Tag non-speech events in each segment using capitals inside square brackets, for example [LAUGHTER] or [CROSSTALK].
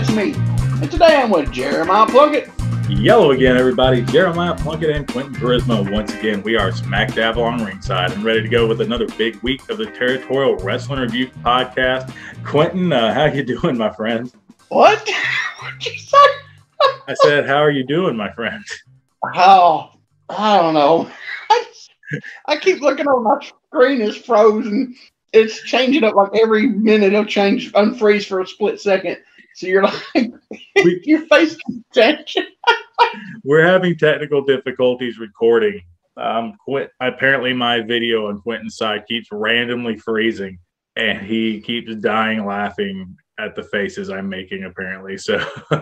that's me. And today I'm with Jeremiah Plunkett. Yellow again, everybody. Jeremiah Plunkett and Quentin Charisma. Once again, we are smack dab along ringside and ready to go with another big week of the Territorial Rasslin' Review podcast. Quentin, uh, how you [LAUGHS] doing, my friend? What? [LAUGHS] What'd you say? I said, how are you doing, my friend? How? I don't know. I, I keep looking on my screen is frozen. It's changing up like every minute. It'll change, unfreeze for a split second. So you're like, We- [LAUGHS] your face changing. We're having technical difficulties recording. Um, Quint, apparently, my video on Quentin's side keeps randomly freezing, and he keeps dying laughing at the faces I'm making. Apparently, so [LAUGHS] at,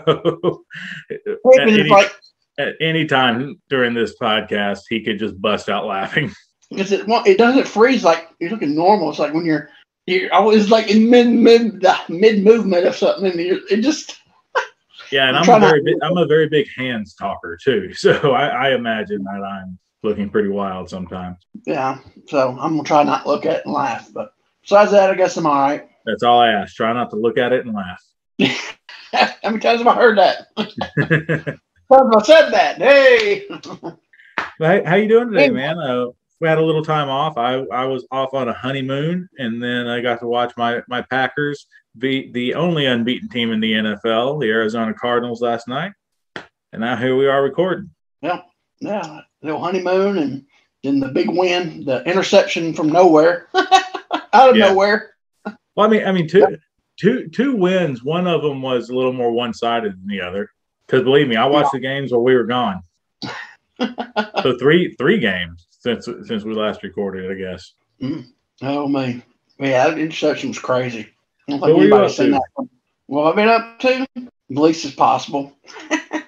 any, like, at any time during this podcast, he could just bust out laughing. because it, won't- it doesn't freeze like you're looking normal. It's like when you're, you're always like in mid mid the mid movement of something, and it just [LAUGHS] Yeah, and I'm I'm, a very big, I'm a very big hands talker too, [LAUGHS] so I, I imagine that I'm looking pretty wild sometimes. yeah. So I'm gonna try not to look at it and laugh. But besides that, I guess I'm all right. That's all I ask. Try not to look at it and laugh. [LAUGHS] How many times have I heard that? I said that? Hey. Hey, how you doing today, man? Uh, we had a little time off. I, I was off on a honeymoon, and then I got to watch my my Packers beat the only unbeaten team in the NFL, the Arizona Cardinals, last night. And now here we are recording. Yeah, yeah, little honeymoon and then the big win, the interception from nowhere, [LAUGHS] out of Yeah. nowhere. Well, I mean, I mean, two two two wins. One of them was a little more one sided than the other. Because believe me, I watched the games while we were gone. [LAUGHS] so three three games since since we last recorded, I guess. Oh man, yeah, that interception was crazy. I don't think seen to? that. one. What I've been up to, least as possible.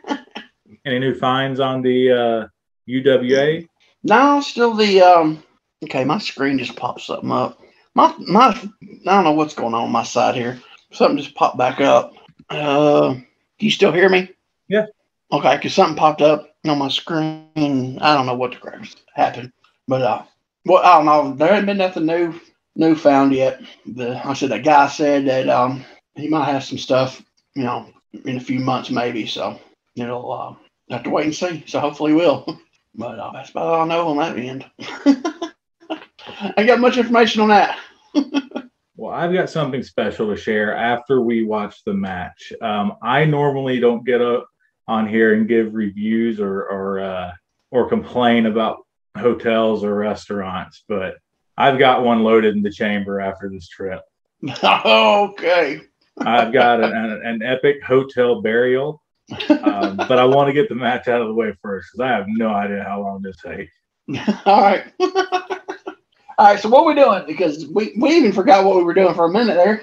[LAUGHS] Any new finds on the uh, UWA? No, still the um. Okay, my screen just popped something up. My my, I don't know what's going on on my side here. Something just popped back up. Uh, you still hear me? Yeah. Okay, because something popped up on my screen. I don't know what the crap happened, but uh, well, I don't know. There hasn't been nothing new new found yet. The I said that guy said that um he might have some stuff, you know, in a few months maybe. So it'll uh, have to wait and see. So hopefully we'll. [LAUGHS] But uh, that's about all I know on that end. I [LAUGHS] ain't got much information on that. [LAUGHS] Well, I've got something special to share after we watch the match. Um, I normally don't get up on here and give reviews or or uh, or complain about hotels or restaurants, but I've got one loaded in the chamber after this trip. [LAUGHS] okay. I've got an, an, epic hotel burial, um, but I want to get the match out of the way first because I have no idea how long this takes. [LAUGHS] All right. [LAUGHS] all right. So what we doing? Because we, we even forgot what we were doing for a minute there.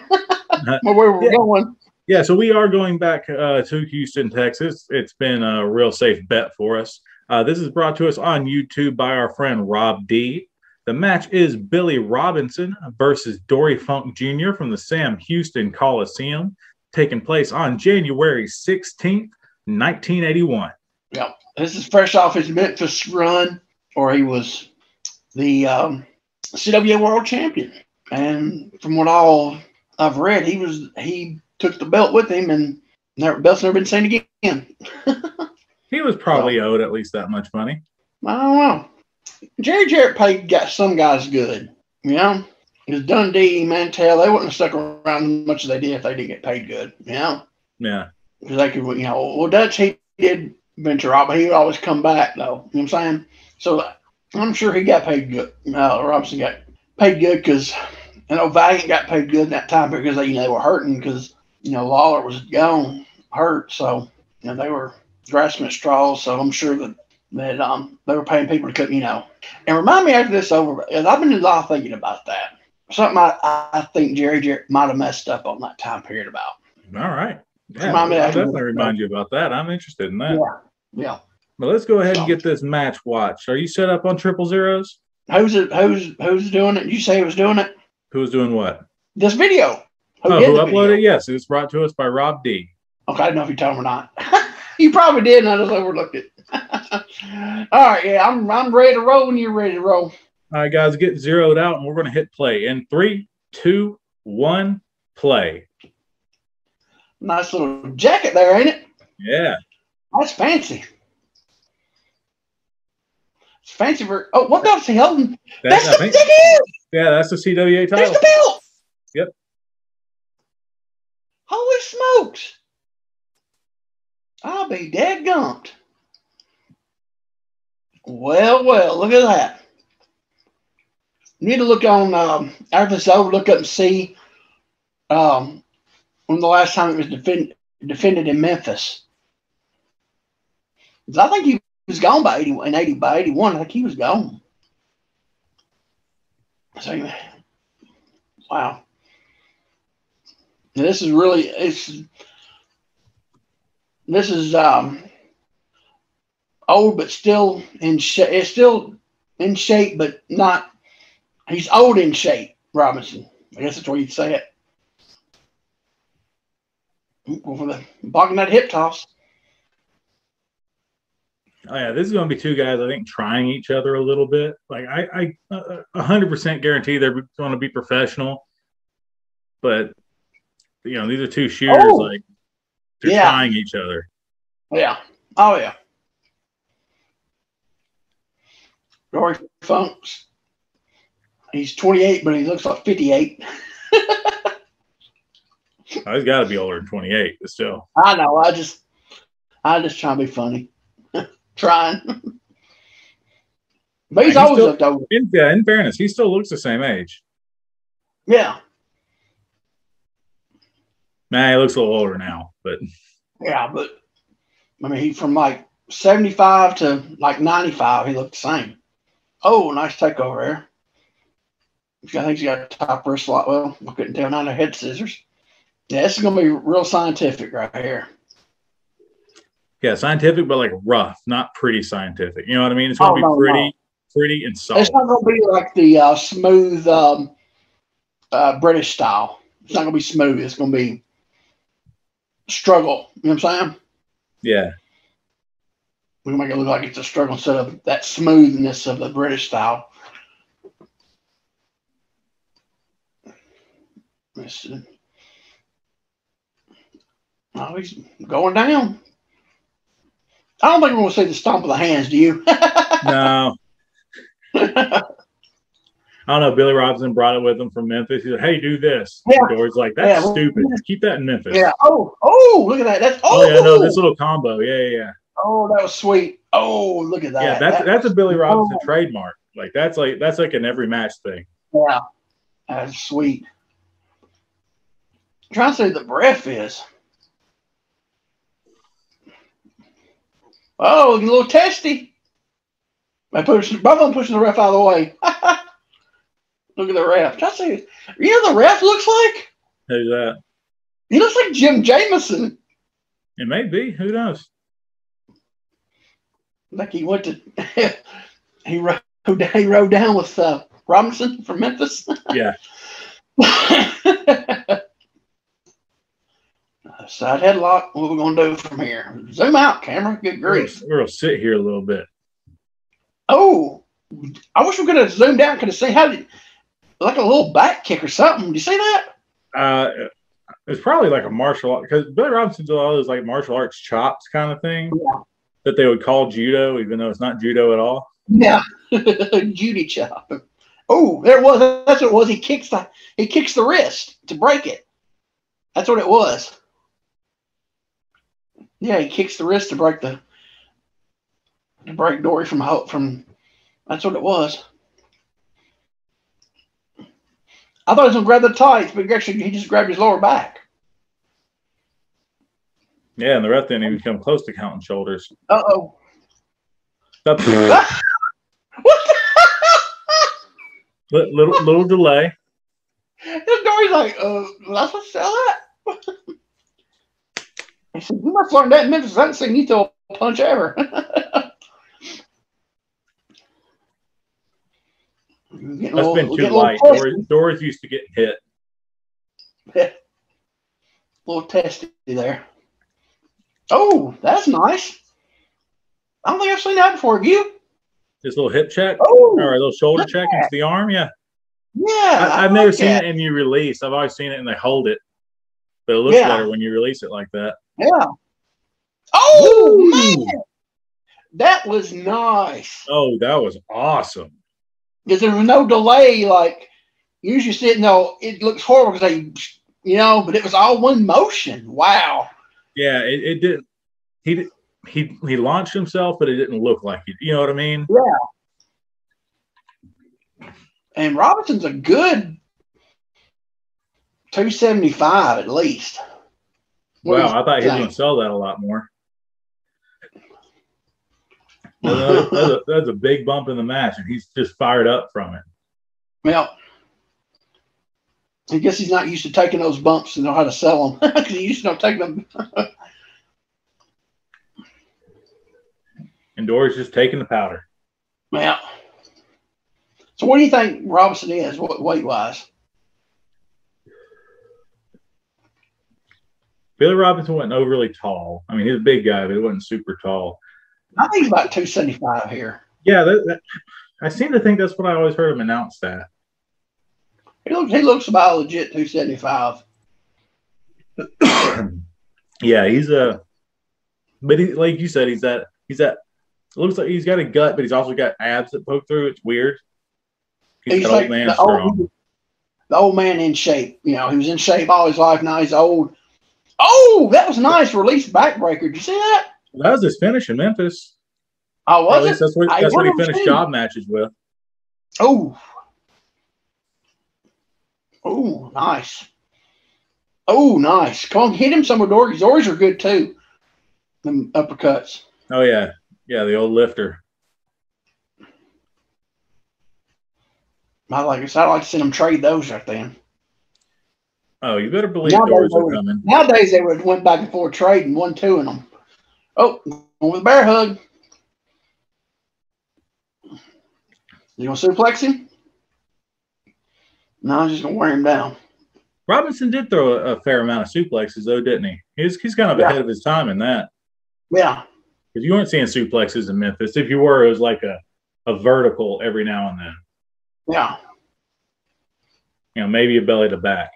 Where we were Yeah. going. Yeah, so we are going back uh, to Houston, Texas. It's been a real safe bet for us. Uh, this is brought to us on YouTube by our friend Rob D. The match is Billy Robinson versus Dory Funk Jr. from the Sam Houston Coliseum, taking place on January 16th, 1981. Yeah. This is fresh off his Memphis run, or he was the um, CWA World Champion. And from what all I've read, he was he took the belt with him, and never, belt's never been seen again. [LAUGHS] He was probably owed at least that much money. I don't know. Jerry Jarrett paid got some guys good, you know. Because Dundee, Mantell, they wouldn't have stuck around as much as they did if they didn't get paid good, you know. Yeah. Because they could, you know, well, Dutch he did venture out, but he would always come back though. You know what I'm saying? So I'm sure he got paid good. Uh, Robinson got paid good because you know Valiant got paid good in that time because they, you know, they were hurting because you know Lawler was gone, hurt, so you know they were grasping at straws. So I'm sure that that um they were paying people to come, you know. And remind me after this over, I've been a lot thinking about that. Something I, I think Jerry Jarrett might have messed up on that time period about. All right. Yeah, Remind me I'll definitely remind you about that. I'm interested in that. Yeah. Yeah. But let's go ahead and get this match watched. Are you set up on triple zeros? Who's it? Who's who's doing it? You say who was doing it? Who's doing what? This video. Oh, who uploaded it? Yes, it was brought to us by Rob D. Okay, I don't know if you told him or not. [LAUGHS] you probably did, and I just overlooked it. [LAUGHS] All right, yeah, I'm I'm ready to roll when you're ready to roll. All right, guys, get zeroed out, and we're going to hit play in three, two, one, play. Nice little jacket there, ain't it? Yeah. That's fancy. It's fancy for. Oh, what is he holding? That's, That's the think, yeah, that's the CWA There's title. the belt! Holy smokes! I'll be dead gumped. Well, well, look at that. Need to look on um, after this over, look up and see um, when the last time it was defend, defended in Memphis. I think he was gone by 80, in 80 by 81. I think he was gone. So, wow. This is really it's this is um old but still in shape. It's still in shape, but not. He's old in shape, Robinson. I guess that's where you'd say it. Go for the blocking that hip toss. Oh yeah, this is going to be two guys I think trying each other a little bit. Like I, I, uh, hundred percent guarantee they're going to be professional, but you know these are two shooters Oh. like they're Yeah. trying each other. Yeah. Oh yeah. Dory Funks. He's 28, but he looks like 58. [LAUGHS] Oh, he's got to be older than twenty eight, but still. I know. I just, I just try to be funny, [LAUGHS] trying. but he's Yeah, he's always still- looked over. In, yeah, in fairness, he still looks the same age. Yeah, Nah, he looks a little older now, but yeah. But I mean, he from like 75 to like 95, he looked the same. Oh, nice takeover there. I think he's got a top wrist lot. Well, I couldn't tell. Not a head scissors. Yeah, this is gonna be real scientific right here. yeah, scientific, but like rough, not pretty scientific. You know what I mean? It's going to Oh, be no, pretty, pretty and solid. It's not gonna be like the uh, smooth um, uh, British style. It's not gonna be smooth. It's gonna be struggle. You know what I'm saying? Yeah, We make it look like it's a struggle instead of that smoothness of the British style. Let's see. Oh, he's going down. I don't think we're going to see the stomp of the hands, do you? [LAUGHS] no, [LAUGHS] I don't know. Billy Robinson brought it with him from Memphis. He said, "Hey, do this." Yeah. And Dory's like, "That's Yeah. stupid. Keep that in Memphis." yeah. Oh, oh, look at that. That's Oh, oh, yeah, no, this little combo. Yeah, yeah, yeah. oh, that was sweet. Oh, look at that. Yeah, that's That- that's a Billy Robinson Oh. trademark. Like that's like that's like an every match thing. Yeah, that's sweet. I'm trying to see the breath is. Oh, a little testy. I push them pushing the ref out of the way. [LAUGHS] Look at the ref. To see. You know the ref looks like? Who's that? He looks like Jim Jameson. It may be. Who knows? Like he went to [LAUGHS] he rode he rode down with uh, Robinson from Memphis. [LAUGHS] Yeah. [LAUGHS] Side headlock. What we gonna do from here? Zoom out, camera. Good grief. we're gonna sit here a little bit. Oh, I wish we could have zoomed out. Could have seen how did like a little back kick or something. Do you see that? Uh, it's probably like a martial art because Billy Robinson did all those like martial arts chops kind of thing Yeah. that they would call judo, even though it's not judo at all. Yeah, [LAUGHS] Judy chop. Oh, there it was. That's what it was. He kicks the he kicks the wrist to break it. That's what it was. Yeah, he kicks the wrist to break the to break Dory from ho- from. That's what it was. I thought he was gonna grab the tights, but actually he just grabbed his lower back. Yeah, and the ref didn't even come close to counting shoulders. Uh oh. That's [LAUGHS] what? The- li- little little delay. This Dory's like, uh, was I supposed sell that? I [LAUGHS] said, you must learn that in Memphis. I haven't seen you throw a punch ever. [LAUGHS] Getting a That's little- been too getting a little light. Doors, doors used to get hit. Yeah. [LAUGHS] A little testy there. Oh, that's nice. I don't think I've seen that before. Have you? This little hip check Oh, or a little shoulder check into the arm. Yeah, yeah. I, I I've never like seen it in you release. I've always seen it and they hold it. but it looks Yeah. better when you release it like that. Yeah. Oh Woo! man, that was nice. Oh, that was awesome. Because there was no delay. Like usually, sitting though, it looks horrible because they, you know, but it was all one motion. Wow. Yeah, it, it did. He did- he he launched himself, but it didn't look like it. You know what I mean? Yeah. And Robinson's a good 275 at least. What Wow, I thought he was going to sell that a lot more. That's a, that's a- that's a big bump in the match, and he's just fired up from it. Well, I guess he's not used to taking those bumps and know how to sell them because [LAUGHS] he used to not take them. And Dory's just taking the powder. Well, so what do you think Robinson is weight wise? Billy Robinson wasn't overly tall. I mean, he's a big guy, but he wasn't super tall. I think he's about 275 here. Yeah, that, that, I seem to think that's what I always heard him announce that. He looks he looks about legit 275. [CLEARS THROAT] yeah, he's a, but he, like you said, he's that he's that. It looks like he's got a gut, but he's also got abs that poke through. It's weird. He's, like old man the old, the old man in shape. You know, he was in shape all his life. Now he's old. Oh, that was a nice release backbreaker. Did you see that? That was his finish in Memphis. Oh, Or at was least it? that's what that's what he finished seen. job matches with. Oh. Oh, nice. Oh, nice. Come on, hit him some with Dory's. Dory's are good too. Them uppercuts. Oh yeah, yeah, the old lifter. I like I said, I'd like to see them trade those right then. Oh, you better believe Now doors they are coming. Nowadays they would went back and forth trading one, two in them. Oh, going with a bear hug. You gonna suplex him? No, I'm just gonna wear him down. Robinson did throw a, a fair amount of suplexes though, didn't he? He's he's kind of Yeah. ahead of his time in that. Yeah. Because you weren't seeing suplexes in Memphis. If you were, it was like a, a vertical every now and then. Yeah. You know, maybe a belly to back.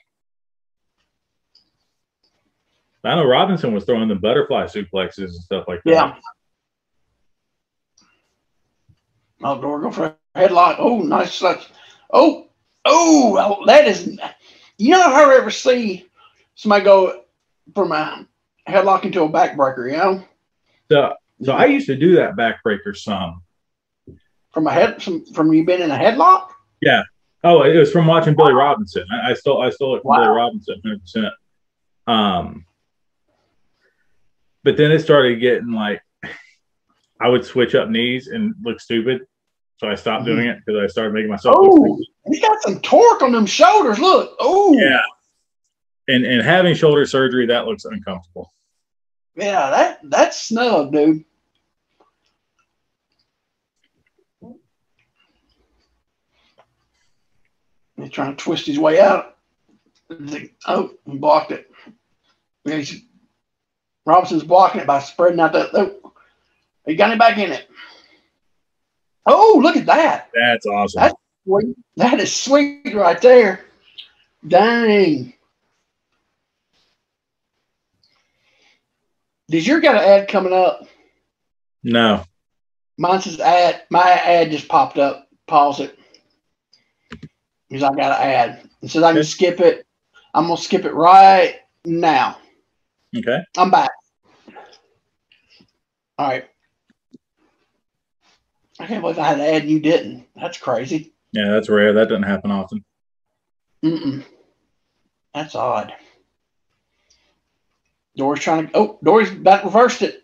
I know Robinson was throwing the butterfly suplexes and stuff like that. Yeah. Oh, door go for a headlock. Oh, nice touch. Oh, oh, oh, that is. You know how I ever see somebody go from a headlock into a backbreaker? You know, So, so I used to do that backbreaker some. from a head from from you been in a headlock. Yeah. Oh, it was from watching Billy Robinson. I, I stole I stole it from Wow. Billy Robinson, hundred percent. Um, but then it started getting like I would switch up knees and look stupid, so I stopped doing it because I started making myself look Mm-hmm. Oh, he's got some torque on them shoulders. Look. Oh, Yeah, and and having shoulder surgery that looks uncomfortable. yeah. That that's snug, dude. He's trying to twist his way out. Oh, he blocked it. Yeah, he's- Robinson's blocking it by spreading out that. Oh, he got him back in it. Oh, look at that. That's awesome. That's- Sweet. That is sweet right there. Dang. Did your got an ad coming up? no, Mine says ad. My ad just popped up. Pause it. Because I got an ad. It says I can skip it. I'm gonna skip it right now. okay. I'm back. All right. I can't believe I had an ad you didn't. That's crazy. Yeah, that's rare. That doesn't happen often. Mm-mm. That's odd. Dory's trying to. Oh, Dory's back reversed it.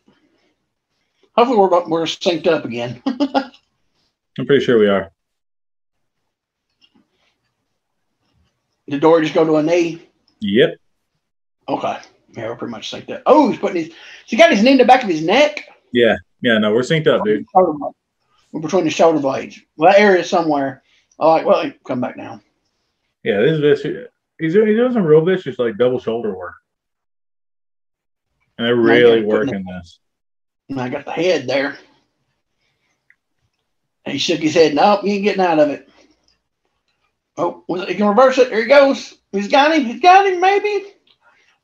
Hopefully, we're we're synced up again. [LAUGHS] I'm pretty sure we are. Did Dory just go to a knee? Yep. Okay. Yeah, we're pretty much synced up. Oh, he's putting his. He got his knee in the back of his neck. Yeah. Yeah. No, we're synced up, dude. We're between the shoulder blades. Well, that area somewhere. I like. Well, come back now. Yeah, this is vicious. He's doing, he's doing some real vicious, like double shoulder work. And they're really working this. And I got the head there. And he shook his head. Nope, you ain't getting out of it. Oh, was it, he can reverse it. There he goes. He's got him. He's got him, maybe.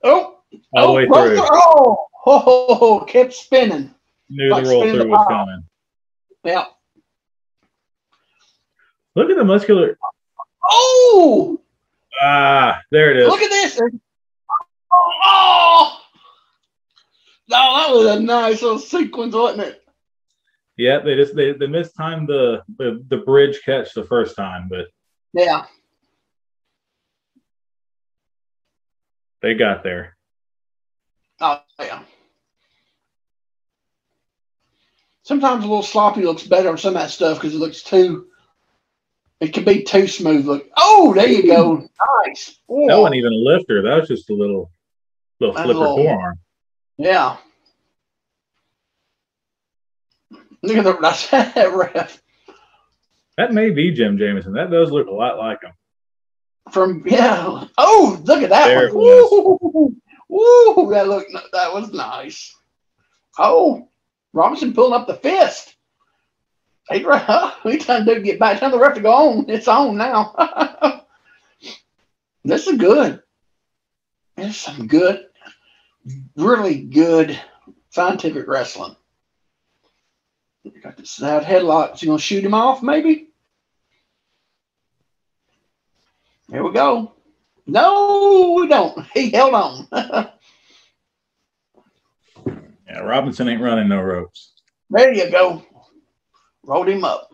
Oh, all the oh, way through. Oh, oh, oh, oh, kept spinning. Knew like the roll through the was coming. Yeah. Look at the muscular. Oh, Ah, there it is. look at this. Oh, oh. No, that was a nice little sequence, wasn't it? Yeah, they just they, they mistimed the, the the bridge catch the first time, but Yeah. they got there. Oh, yeah. Sometimes a little sloppy looks better on some of that stuff because it looks too. It can be too smooth. Look. Oh, there you go. [LAUGHS] Nice. Oh, That wasn't even a lifter. That was just a little little flipper little- forearm. Yeah. Look at the [LAUGHS] that ref That may be Jim Jameson. That does look a lot like him. from yeah. Oh, look at that There it one. Woo, woo, that looked that was nice. Oh, Robinson pulling up the fist. He right. [LAUGHS] He trying to get back. Tell the ref to go on. It's on now. [LAUGHS] this is good. This is some good, really good scientific wrestling. Got this out headlock. He gonna shoot him off? Maybe. Here we go. No, we don't. [LAUGHS] He held on. Yeah, Robinson ain't running no ropes. there you go. Rolled him up.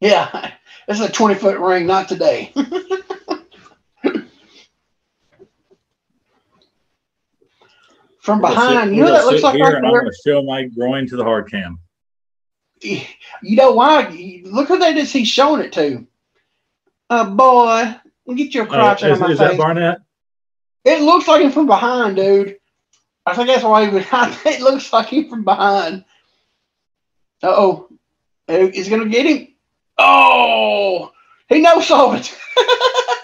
Yeah, [LAUGHS] this is a 20 foot ring, not today. [LAUGHS] From We're sit- behind, you know that looks like here I'm gonna show my groin to the hard cam. [LAUGHS] You know why? Look who that is he's showing it to. Uh, boy, get your Uh, crotch out is of my is that face. Barnett? It looks like him from behind, dude. I think that's why he was. It looks like him from behind. Uh oh, he's gonna get him. Oh, he no saw it. [LAUGHS]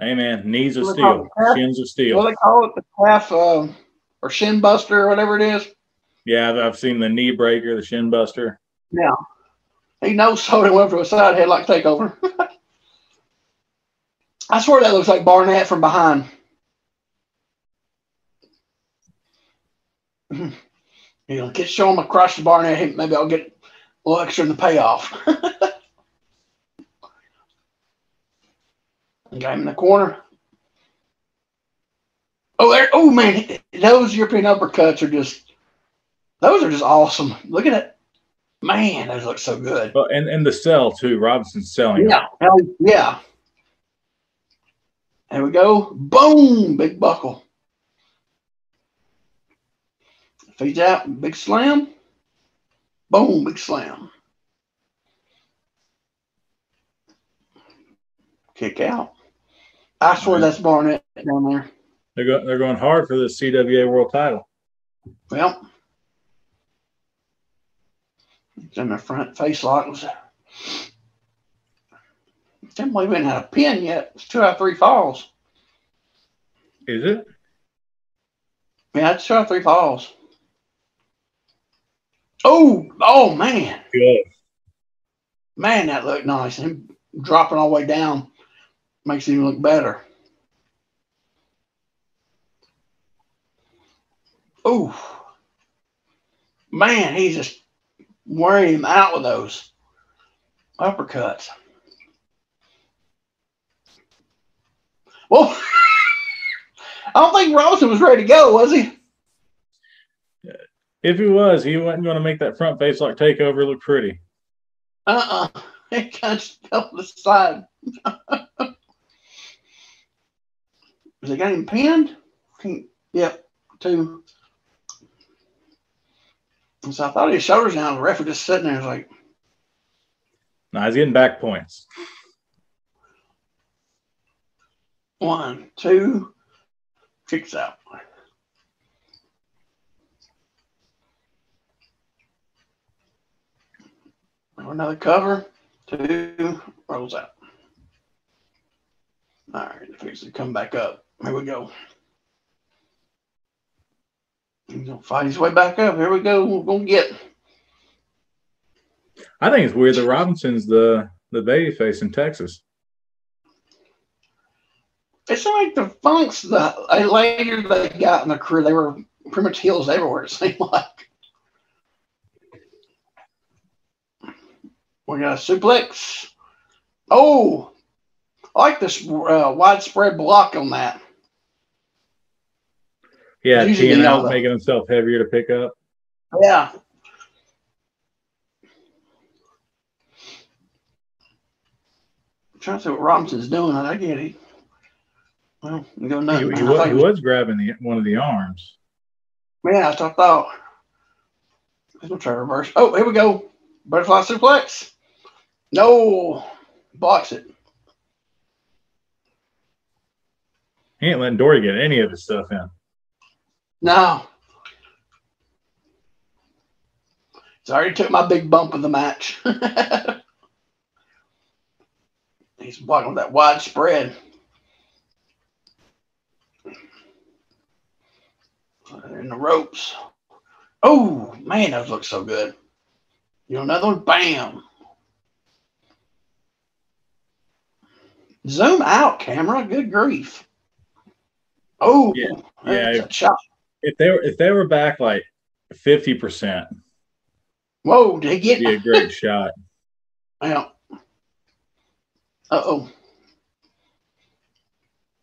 Hey man, knees of steel, shins of what steel. they call it, the calf um, or shin buster or whatever it is. Yeah, I've, seen the knee breaker, the shin buster. Yeah, he no saw it and went for a side headlock takeover. [LAUGHS] I swear that looks like Barnett from behind. You know, get show him across the Barnett. hey, Maybe I'll get a little extra in the payoff. [LAUGHS] Got him in the corner. Oh, there! Oh man, those European uppercuts are just those are just awesome. Look at it, man. Those look so good. Oh, and and the sell too. Robinson's selling. Yeah, yeah. There we go. Boom, big buckle. Feeds out, big slam. Boom, big slam. Kick out. I swear that's Barnett down there. They're going they're going hard for the CWA World Title. Well, it's in the front face lock. Was can't believe we haven't had a pin yet. It's two out of three falls. Is it? Yeah, it's two out of three falls. Oh, oh man, Good. man, that looked nice. Him dropping all the way down makes him look better. Oh, man, he's just wearing him out with those uppercuts. Well, [LAUGHS] I don't think Robinson was ready to go, was he? If he was, he wasn't going to make that front face lock takeover look pretty. Uh uh of fell to the side. He got him pinned? Yep, two. And So I thought his shoulders down. The ref was just sitting there. It's like, Now he's getting back points. one, two, kicks out. Another cover, two, rolls out. All right, fix it, come back up. Here we go. He's gonna fight his way back up. Here we go. We're gonna get. I think it's weird that Robinson's the the baby face in Texas. It's like the Funks, the later they got in the career, they were pretty much heels everywhere, it seemed like. We got a suplex. Oh, I like this uh, widespread block on that. Yeah, teeing out, making himself heavier to pick up. Yeah. I'm trying to see what Robinson's doing. I get it. Well, we go He, nothing. he, I was, he was grabbing the one of the arms. Yeah, I thought. Let's try to reverse. Oh, here we go. Butterfly suplex. No. box it. He ain't letting Dory get any of his stuff in. No. It's already took my big bump of the match. [LAUGHS] He's blocking that wide spread. In the ropes. Oh, man, those look so good. You know, another one. Bam. Zoom out, camera. Good grief. Oh, Yeah, yeah. shot. If they were if they were back like fifty percent, Whoa, did he get be a great [LAUGHS] shot. Yeah. Uh oh.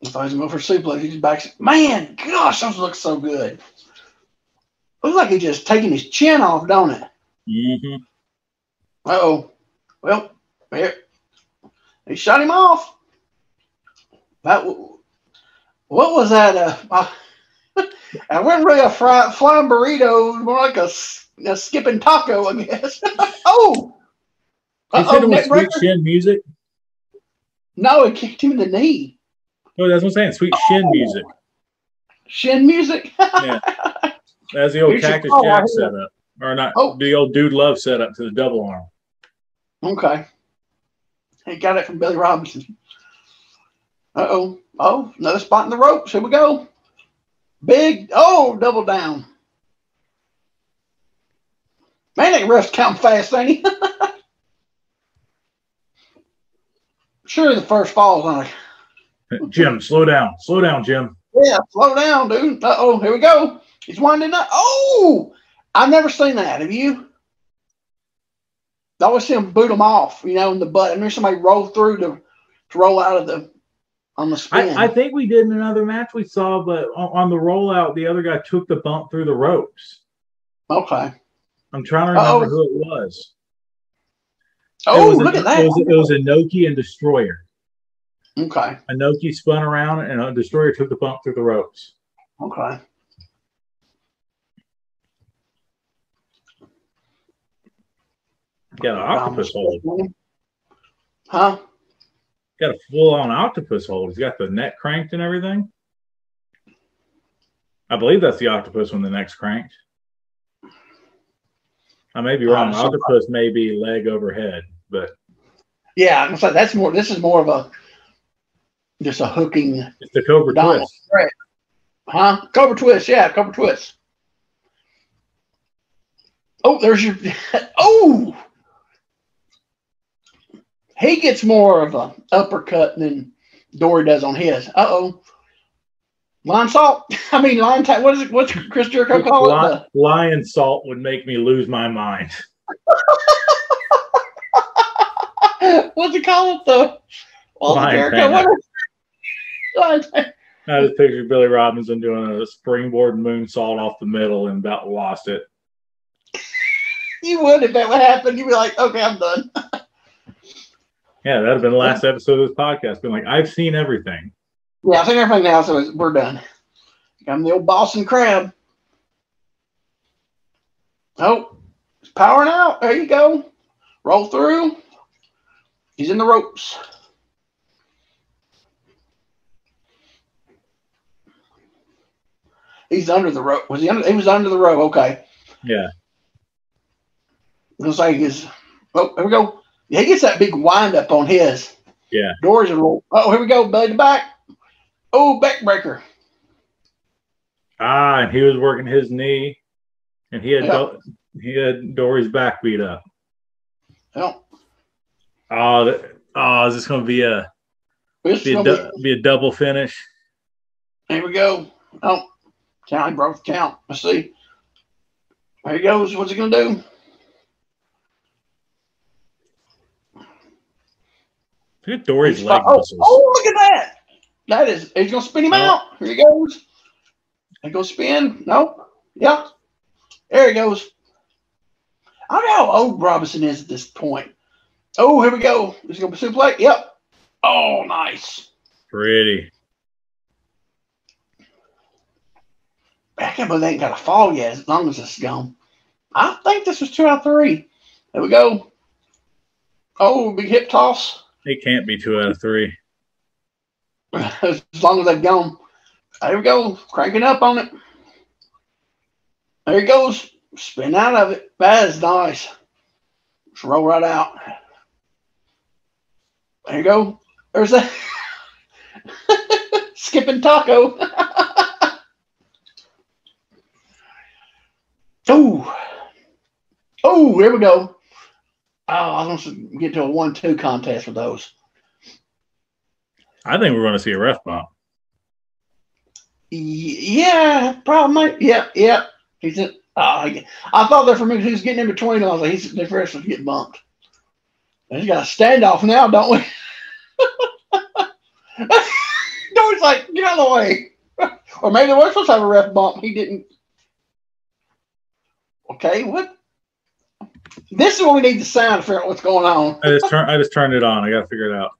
If I was going for suplex, he's back. Man, gosh, those look so good. Looks like he's just taking his chin off, don't it? Mm-hmm. Uh oh. Well, here. He shot him off. That. What was that? Uh, [LAUGHS] I wasn't really a fry, flying burrito, more like a skipping taco, I guess. [LAUGHS] oh! He said it was sweet breaker? shin music. No, it kicked him in the knee. Oh, that's what I'm saying. Sweet shin music. Shin music. [LAUGHS] Yeah. That's the old You should Cactus call Jack setup, or not Oh. the old Dude Love setup to the double arm. Okay. He got it from Billy Robinson. Uh oh. Oh, another spot in the ropes. Here we go. Big. Oh, double down. Man, that ref's counting fast, ain't he? [LAUGHS] sure, the first fall's on it. [LAUGHS] Jim, slow down, slow down, Jim. Yeah, slow down, dude. Uh oh, here we go. He's winding up. Oh, I've never seen that. Have you? I always see him boot him off, you know, in the butt. And there's somebody roll through to, to roll out of the on the spin. I, I think we did in another match we saw, but on, on the rollout, the other guy took the bump through the ropes. okay. I'm trying to remember Uh-oh. who it was. Oh, it was look a, at that. It was, it was Inoki and Destroyer. okay. Inoki spun around and a Destroyer took the bump through the ropes. Okay. Got an octopus hold. Huh? Got a full on octopus hold. He's got the neck cranked and everything. I believe that's the octopus when the neck's cranked. I may be wrong. Uh, so- octopus may be leg overhead, but Yeah, I'm saying that's more. This is more of a just a hooking. it's the Cobra Donald. twist. Right. Huh? Cobra twist. Yeah, cobra twist. Oh, there's your. [LAUGHS] oh, he gets more of a uppercut than Dory does on his. Uh oh. Lionsault. [LAUGHS] I mean, lion tag. What is it? What's Chris Jericho call it? Li- Lionsault would make me lose my mind. [LAUGHS] What's it called? The well, Lion Jericho. tag. What is, [LAUGHS] line tag. I just pictured Billy Robinson doing a springboard moonsault off the middle and about lost it. You would if that would happen. You'd be like, okay, I'm done. Yeah, that'd have been the last episode of this podcast. Been like, I've seen everything. Yeah, I think everything now, so we're done. I'm the old Boston crab. Oh, it's powering out. There you go. Roll through. He's in the ropes. He's under the rope. Was he under? He was under the rope. Okay. Yeah. Looks like his. Oh, here we go. Yeah, he gets that big wind up on his. Yeah. Doors are roll. Oh, here we go. Belly to back. Oh, backbreaker. Ah, and he was working his knee, and he had Yeah. He had Dory's back beat up. Well, Oh, that, oh, is this going to be a This Be a, du- be a double finish. Here we go. Oh, count. He broke the count. Let's see. There he goes. What's he going to do? Look at Dory's leg oh, muscles. oh, look at that. That is, he's going to spin him Oh. out. Here he goes. He goes spin. No. Yeah. There he goes. I don't know how old Robinson is at this point. Oh, here we go. Is he going to be suplex? Yep. Oh, nice. Pretty. I can't believe they ain't got a fall yet as long as it's gone. I think this was two out of three. There we go. Oh, big hip toss. It can't be two out of three. [LAUGHS] as long as they've gone. There we go. Cranking up on it. There he goes. Spin out of it. That is nice. Just roll right out. There you go. There's a [LAUGHS] Skipping taco. [LAUGHS] oh. Oh, here we go. Oh, I want to get to a one-two contest with those. I think we're going to see a ref bump. Yeah, probably. Yeah, yeah. He said, uh, I thought there for minute he was getting in between. I was like, he's the first to get bumped. And he's got a standoff now, don't we? [LAUGHS] Dory's like, get out of the way. or maybe they were supposed to have a ref bump. He didn't. Okay, what? This is what we need the sound to figure out what's going on. I just turn. I just turned it on. I got to figure it out.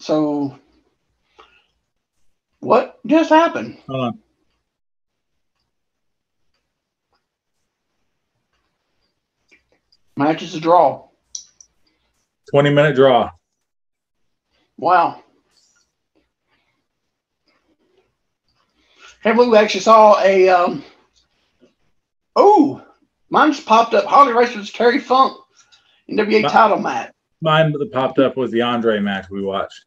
So, what just happened? Hold on. Match is a draw. Twenty minute draw. Wow. Believe we actually saw a. Um, oh, mine just popped up. Harley Race versus Terry Funk NWA My- title match. Mine that popped up was the Andre match we watched.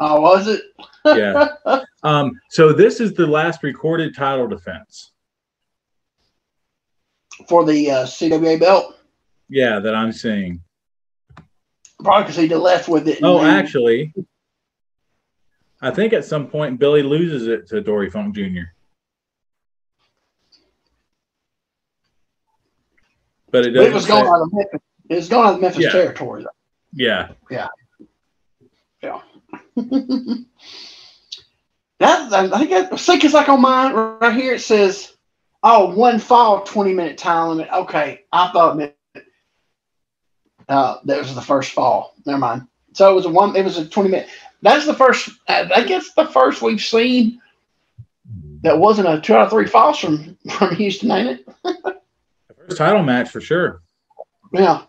Oh, was it? Yeah. Um. So this is the last recorded title defense. For the uh, CWA belt. Yeah, that I'm seeing. Probably because he left with it. Oh, actually, I think at some point Billy loses it to Dory Funk Jr. But it doesn't. it was going out of Memphis. It was going out of Memphis Yeah. territory. yeah. [LAUGHS] That I think that, see, because like on mine right here it says, "Oh, one fall, twenty minute time limit." Okay, I thought it uh, that was the first fall. Never mind. So it was a one. It was a twenty minute. That's the first. I guess the first we've seen that wasn't a two out of three falls from from Houston, ain't it? [LAUGHS] First title match for sure. Yeah.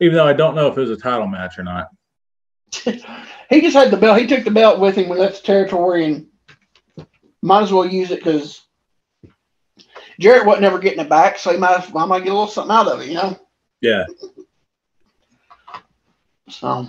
Even though I don't know if it was a title match or not. [LAUGHS] he just had the belt. He took the belt with him when left the territory, and might as well use it because Jarrett wasn't ever getting it back, so he might I might get a little something out of it, you know. Yeah. So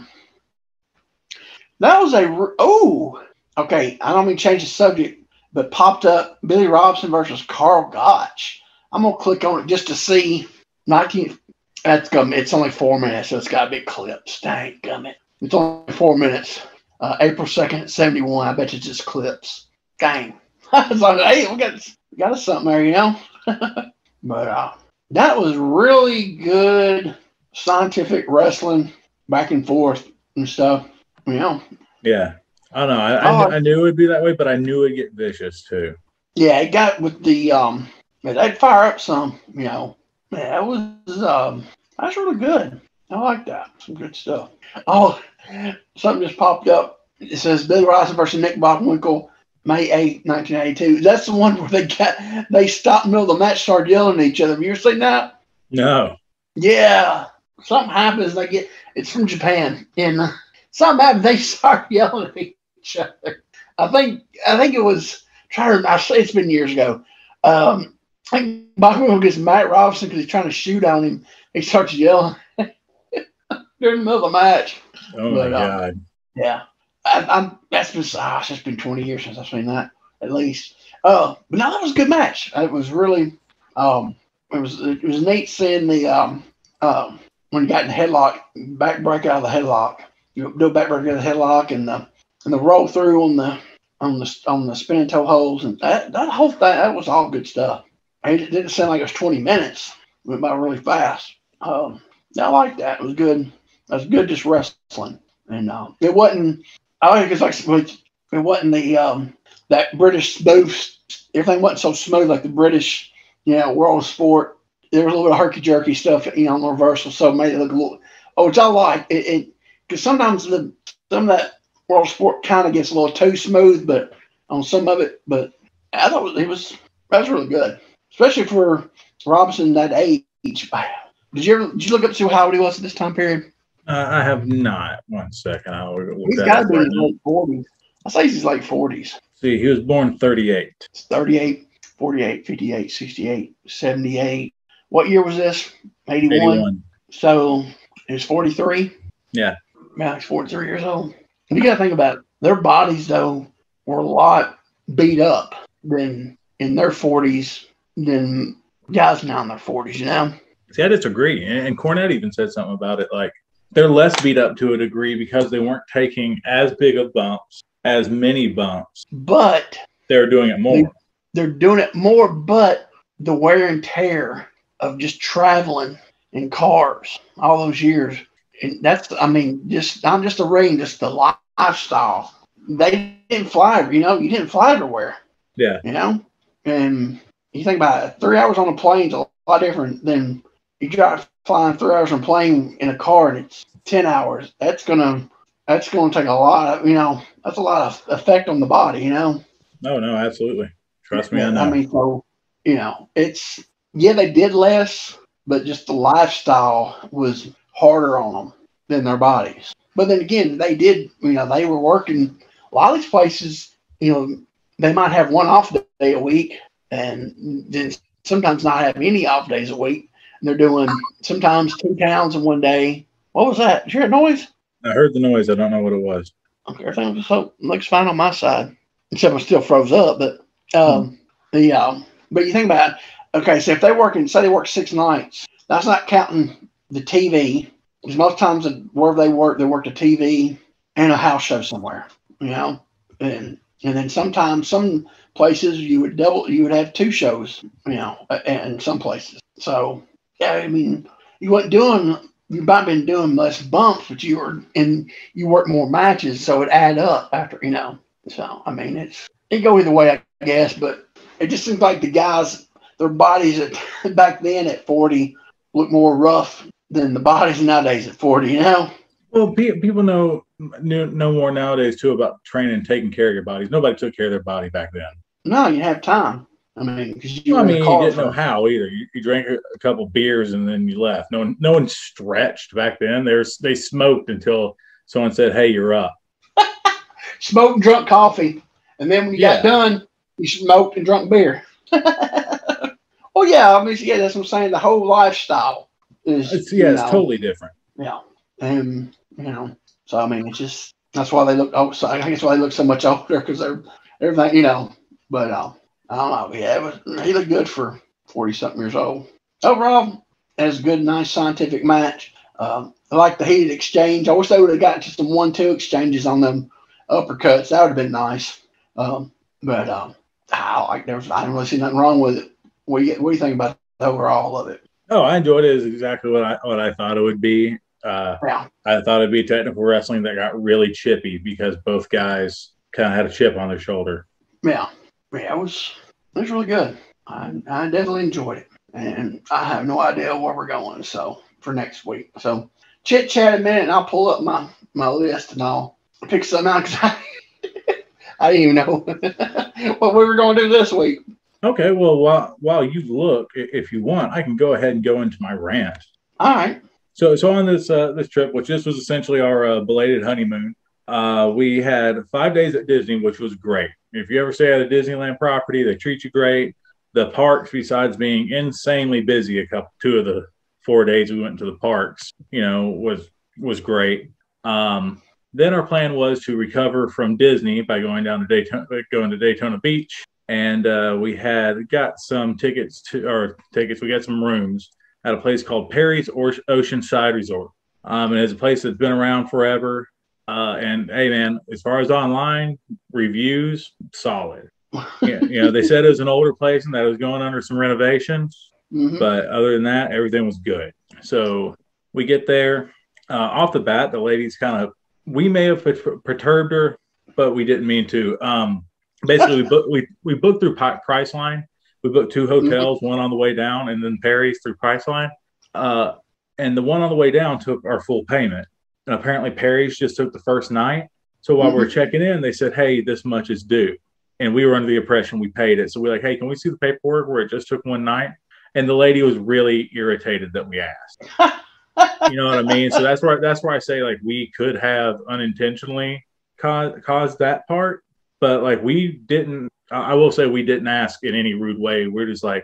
that was a oh okay. I don't mean change the subject, but popped up Billy Robinson versus Karl Gotch. I'm gonna click on it just to see. Nineteen. That's gum. It's only four minutes, so it's got big clips. Dang gummit. It's only four minutes. Uh, April second, seventy one. I bet you just clips. Dang. [LAUGHS] I was like, hey, we got got us something there, you know. [LAUGHS] but uh, that was really good scientific wrestling back and forth and stuff. Know, Yeah. I don't know. I, I, Oh. I knew it would be that way, but I knew it'd get vicious too. yeah, it got with the um, yeah, they'd fire up some. You know, yeah, it was um, that's really good. I like that. Some good stuff. Oh, something just popped up. It says Billy Robinson versus Nick Bockwinkel, May 8, 1982. That's the one where they got they stopped in the middle of the match, started yelling at each other. Have you ever seen that? No. Yeah, something happens. They get it's from Japan, and uh, something happens. They [LAUGHS] start yelling at each other. I think I think it was trying to. I say it's been years ago. Um, I think Bakugo gets mad at Robinson because he's trying to shoot on him. He starts yelling [LAUGHS] during the middle of the match. Oh my But, uh, god. Yeah, I, I'm. That's been ah, it's just been 20 years since I've seen that at least. Uh, but no, that was a good match. It was really. Um, it was it was neat seeing the um, um, when he got in the headlock, back break out of the headlock. You do a back break out of the headlock and the and the roll through on the on the on the spinning toe holds and that that whole thing that was all good stuff. It didn't sound like it was 20 minutes. It went by really fast. Um, I like that. It was good. It was good just wrestling, and uh, it wasn't. I like it's like it wasn't the um, that British smooth. Everything wasn't so smooth like the British, you know, world sport. There was a little bit of herky jerky stuff, you know, on the reversal, so it made it look a little. Oh, which I like it because sometimes the some of that world sport kind of gets a little too smooth, but on some of it. But I thought it was that was really good, especially for Robinson that age. Did you ever did you look up to how old he was at this time period? Uh, I have not. One second, I'll look He's got to be in his late forties. I say he's late forties. See, he was born 38. 38, 48, 58, 68, 78. What year was this? 81. 81. So was 43. Yeah. He's 43 years old. You got to think about it. their bodies though were a lot beat up than in their 40s than guys now in their 40s. You know. See, I disagree. And Cornette even said something about it. Like they're less beat up to a degree because they weren't taking as big of bumps, as many bumps. But they're doing it more. They, are doing it more, but the wear and tear of just traveling in cars all those years. And that's, I mean, just not just the ring, just the lifestyle. They didn't fly, you know, you didn't fly everywhere. Yeah. You know, and you think about it, three hours on a plane is a lot different than you drive flying three hours on a plane in a car and it's 10 hours. That's going to, that's going to take a lot of, you know, that's a lot of effect on the body, you know? No, no, absolutely. Trust me. I, know. I mean, so, you know, it's, yeah, they did less, but just the lifestyle was harder on them than their bodies. But then again, they did, you know, they were working a lot of these places, you know, they might have one off day a week and then sometimes not have any off days a week. And they're doing sometimes two towns in one day. What was that? Did you hear a noise? I heard the noise. I don't know what it was. Okay, everything looks, so, looks fine on my side, except it still froze up. But um, hmm. the um, but you think about it, okay, so if they work in say they work six nights, that's not counting the TV. Because most times wherever they work, they work the TV and a house show somewhere, you know, and and then sometimes some places you would double, you would have two shows, you know, in some places. So yeah, I mean, you weren't doing you might have been doing less bumps, but you were and you worked more matches, so it add up after you know. So I mean, it's it go either way, I guess, but it just seems like the guys, their bodies at [LAUGHS] back then at forty look more rough than the bodies nowadays at forty. You know. Well, people know know more nowadays too about training and taking care of your bodies. Nobody took care of their body back then. No, you have time. I mean, because you. Well, I mean, you didn't know how either. You, you, drank a couple beers and then you left. No one, no one stretched back then. There's they smoked until someone said, "Hey, you're up." [LAUGHS] smoked and drunk coffee, and then when you yeah. got done, you smoked and drunk beer. [LAUGHS] oh yeah, I mean, yeah, that's what I'm saying. The whole lifestyle is. It's, yeah, it's know, totally different. Yeah, and you know, so I mean, it's just that's why they look. Oh, so I guess why they look so much [LAUGHS] older because they're everything, you know. But uh, I don't know. Yeah, it was, he looked good for 40 something years old. Overall, it was a good, nice scientific match. Um, I like the heated exchange. I wish they would have got just some one two exchanges on them uppercuts. That would have been nice. Um, but um, I like there was, I didn't really see nothing wrong with it. What do you, what do you think about the overall of it? Oh, I enjoyed it. it. Is exactly what I what I thought it would be. Uh, yeah. I thought it'd be technical wrestling that got really chippy because both guys kind of had a chip on their shoulder. Yeah yeah, it was it was really good. I, I definitely enjoyed it, and I have no idea where we're going. So for next week, so chit chat a minute, and I'll pull up my my list and I'll pick something out because [LAUGHS] I, I didn't even know [LAUGHS] what we were going to do this week. Okay, well while while you look, if you want, I can go ahead and go into my rant. All right. So so on this uh, this trip, which this was essentially our uh, belated honeymoon, uh, we had five days at Disney, which was great. If you ever stay at a Disneyland property, they treat you great. The parks, besides being insanely busy, a couple two of the four days we went to the parks, you know, was was great. Um, then our plan was to recover from Disney by going down to Daytona, going to Daytona Beach. And uh, we had got some tickets to or tickets. We got some rooms at a place called Perry's Or Oceanside Resort. Um, and it's a place that's been around forever. Uh, and hey, man, as far as online reviews, solid. [LAUGHS] yeah, you know, they said it was an older place and that it was going under some renovations, mm-hmm. but other than that, everything was good. So we get there. Uh, off the bat, the lady's kind of we may have perturbed her, but we didn't mean to. Um, basically, we, booked, we we booked through Priceline. We booked two hotels, mm-hmm. one on the way down, and then Perry's through Priceline. Uh, and the one on the way down took our full payment. And apparently, Perry's just took the first night. So while mm-hmm. we are checking in, they said, "Hey, this much is due," and we were under the impression we paid it. So we're like, "Hey, can we see the paperwork where it just took one night?" And the lady was really irritated that we asked. [LAUGHS] you know what I mean? So that's where that's where I say like we could have unintentionally caused caused that part, but like we didn't. I will say we didn't ask in any rude way. We're just like,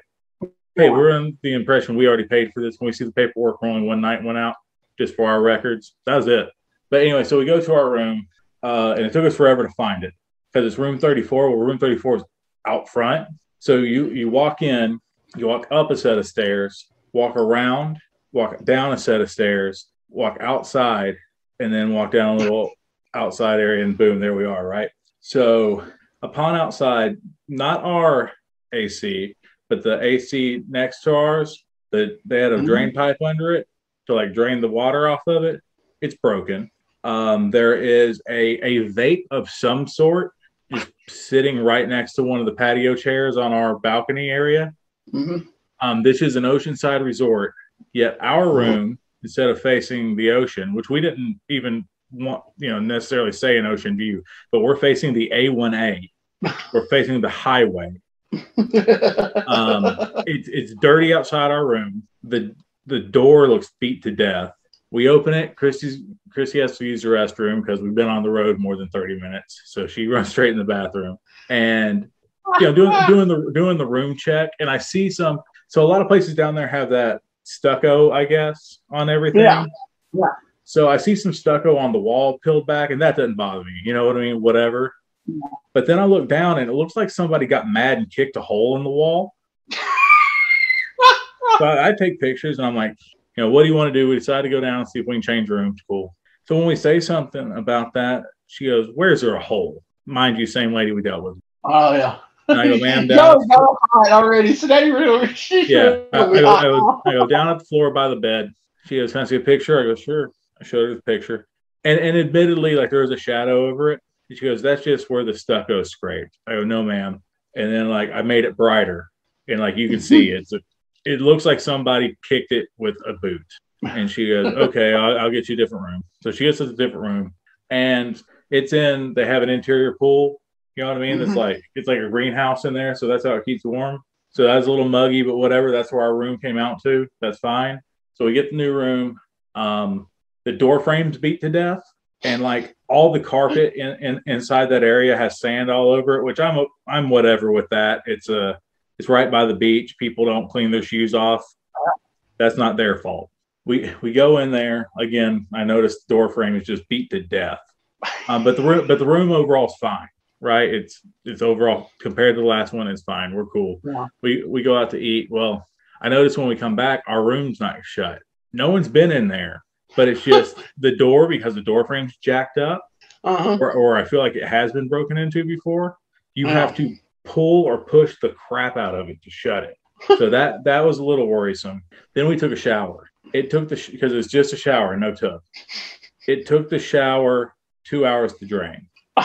hey, we're under the impression we already paid for this. When we see the paperwork, only one night went out just for our records. That was it. But anyway, so we go to our room, uh, and it took us forever to find it because it's room 34. Well, room 34 is out front. So you you walk in, you walk up a set of stairs, walk around, walk down a set of stairs, walk outside, and then walk down a little outside area, and boom, there we are, right? So upon outside, not our AC, but the AC next to ours, that they had a mm-hmm. drain pipe under it to like drain the water off of it. It's broken. Um, there is a a vape of some sort just sitting right next to one of the patio chairs on our balcony area. Mm-hmm. Um, this is an oceanside resort, yet our mm-hmm. room instead of facing the ocean, which we didn't even want, you know, necessarily say an ocean view, but we're facing the A1A. we're [LAUGHS] facing the highway um, it's it's dirty outside our room. The the door looks beat to death. We open it. Christy's Christy has to use the restroom because we've been on the road more than 30 minutes. So she [LAUGHS] runs straight in the bathroom and you know doing [LAUGHS] doing the doing the room check. And I see some so a lot of places down there have that stucco, I guess, on everything. Yeah. Yeah. So I see some stucco on the wall peeled back, and that doesn't bother me. You know what I mean? Whatever. But then I look down and it looks like somebody got mad and kicked a hole in the wall. [LAUGHS] so I, I, take pictures and I'm like, you know, what do you want to do? We decide to go down and see if we can change rooms. Cool. So when we say something about that, she goes, Where's there a hole? Mind you, same lady we dealt with. Oh, yeah. And I go, ma'am, [LAUGHS] down. no, hot already. So now you really, yeah. I, I, go, I, go, I go [LAUGHS] down at the floor by the bed. She goes, Can I see a picture? I go, Sure. I showed her the picture. And, and admittedly, like there was a shadow over it. She goes, That's just where the stucco scraped. I go, No, ma'am. And then like I made it brighter. And like you can see [LAUGHS] it's a, it looks like somebody kicked it with a boot. And she goes, [LAUGHS] Okay, I'll, I'll get you a different room. So she gets us a different room. And it's in they have an interior pool. You know what I mean? It's mm-hmm. like it's like a greenhouse in there. So that's how it keeps warm. So that's a little muggy, but whatever. That's where our room came out to. That's fine. So we get the new room. Um, the door frames beat to death and like all the carpet in, in, inside that area has sand all over it, which I'm I'm whatever with that. It's a it's right by the beach. People don't clean their shoes off. That's not their fault. We we go in there again. I noticed the door frame is just beat to death, um, but the room but the room overall is fine. Right? It's it's overall compared to the last one, it's fine. We're cool. Yeah. We we go out to eat. Well, I noticed when we come back, our room's not shut. No one's been in there but it's just the door because the door frame's jacked up, uh-huh. or, or, I feel like it has been broken into before. You uh-huh. have to pull or push the crap out of it to shut it. so [LAUGHS] that that was a little worrisome. Then we took a shower. It took the because sh- was just a shower, no tub. It took the shower two hours to drain. [LAUGHS]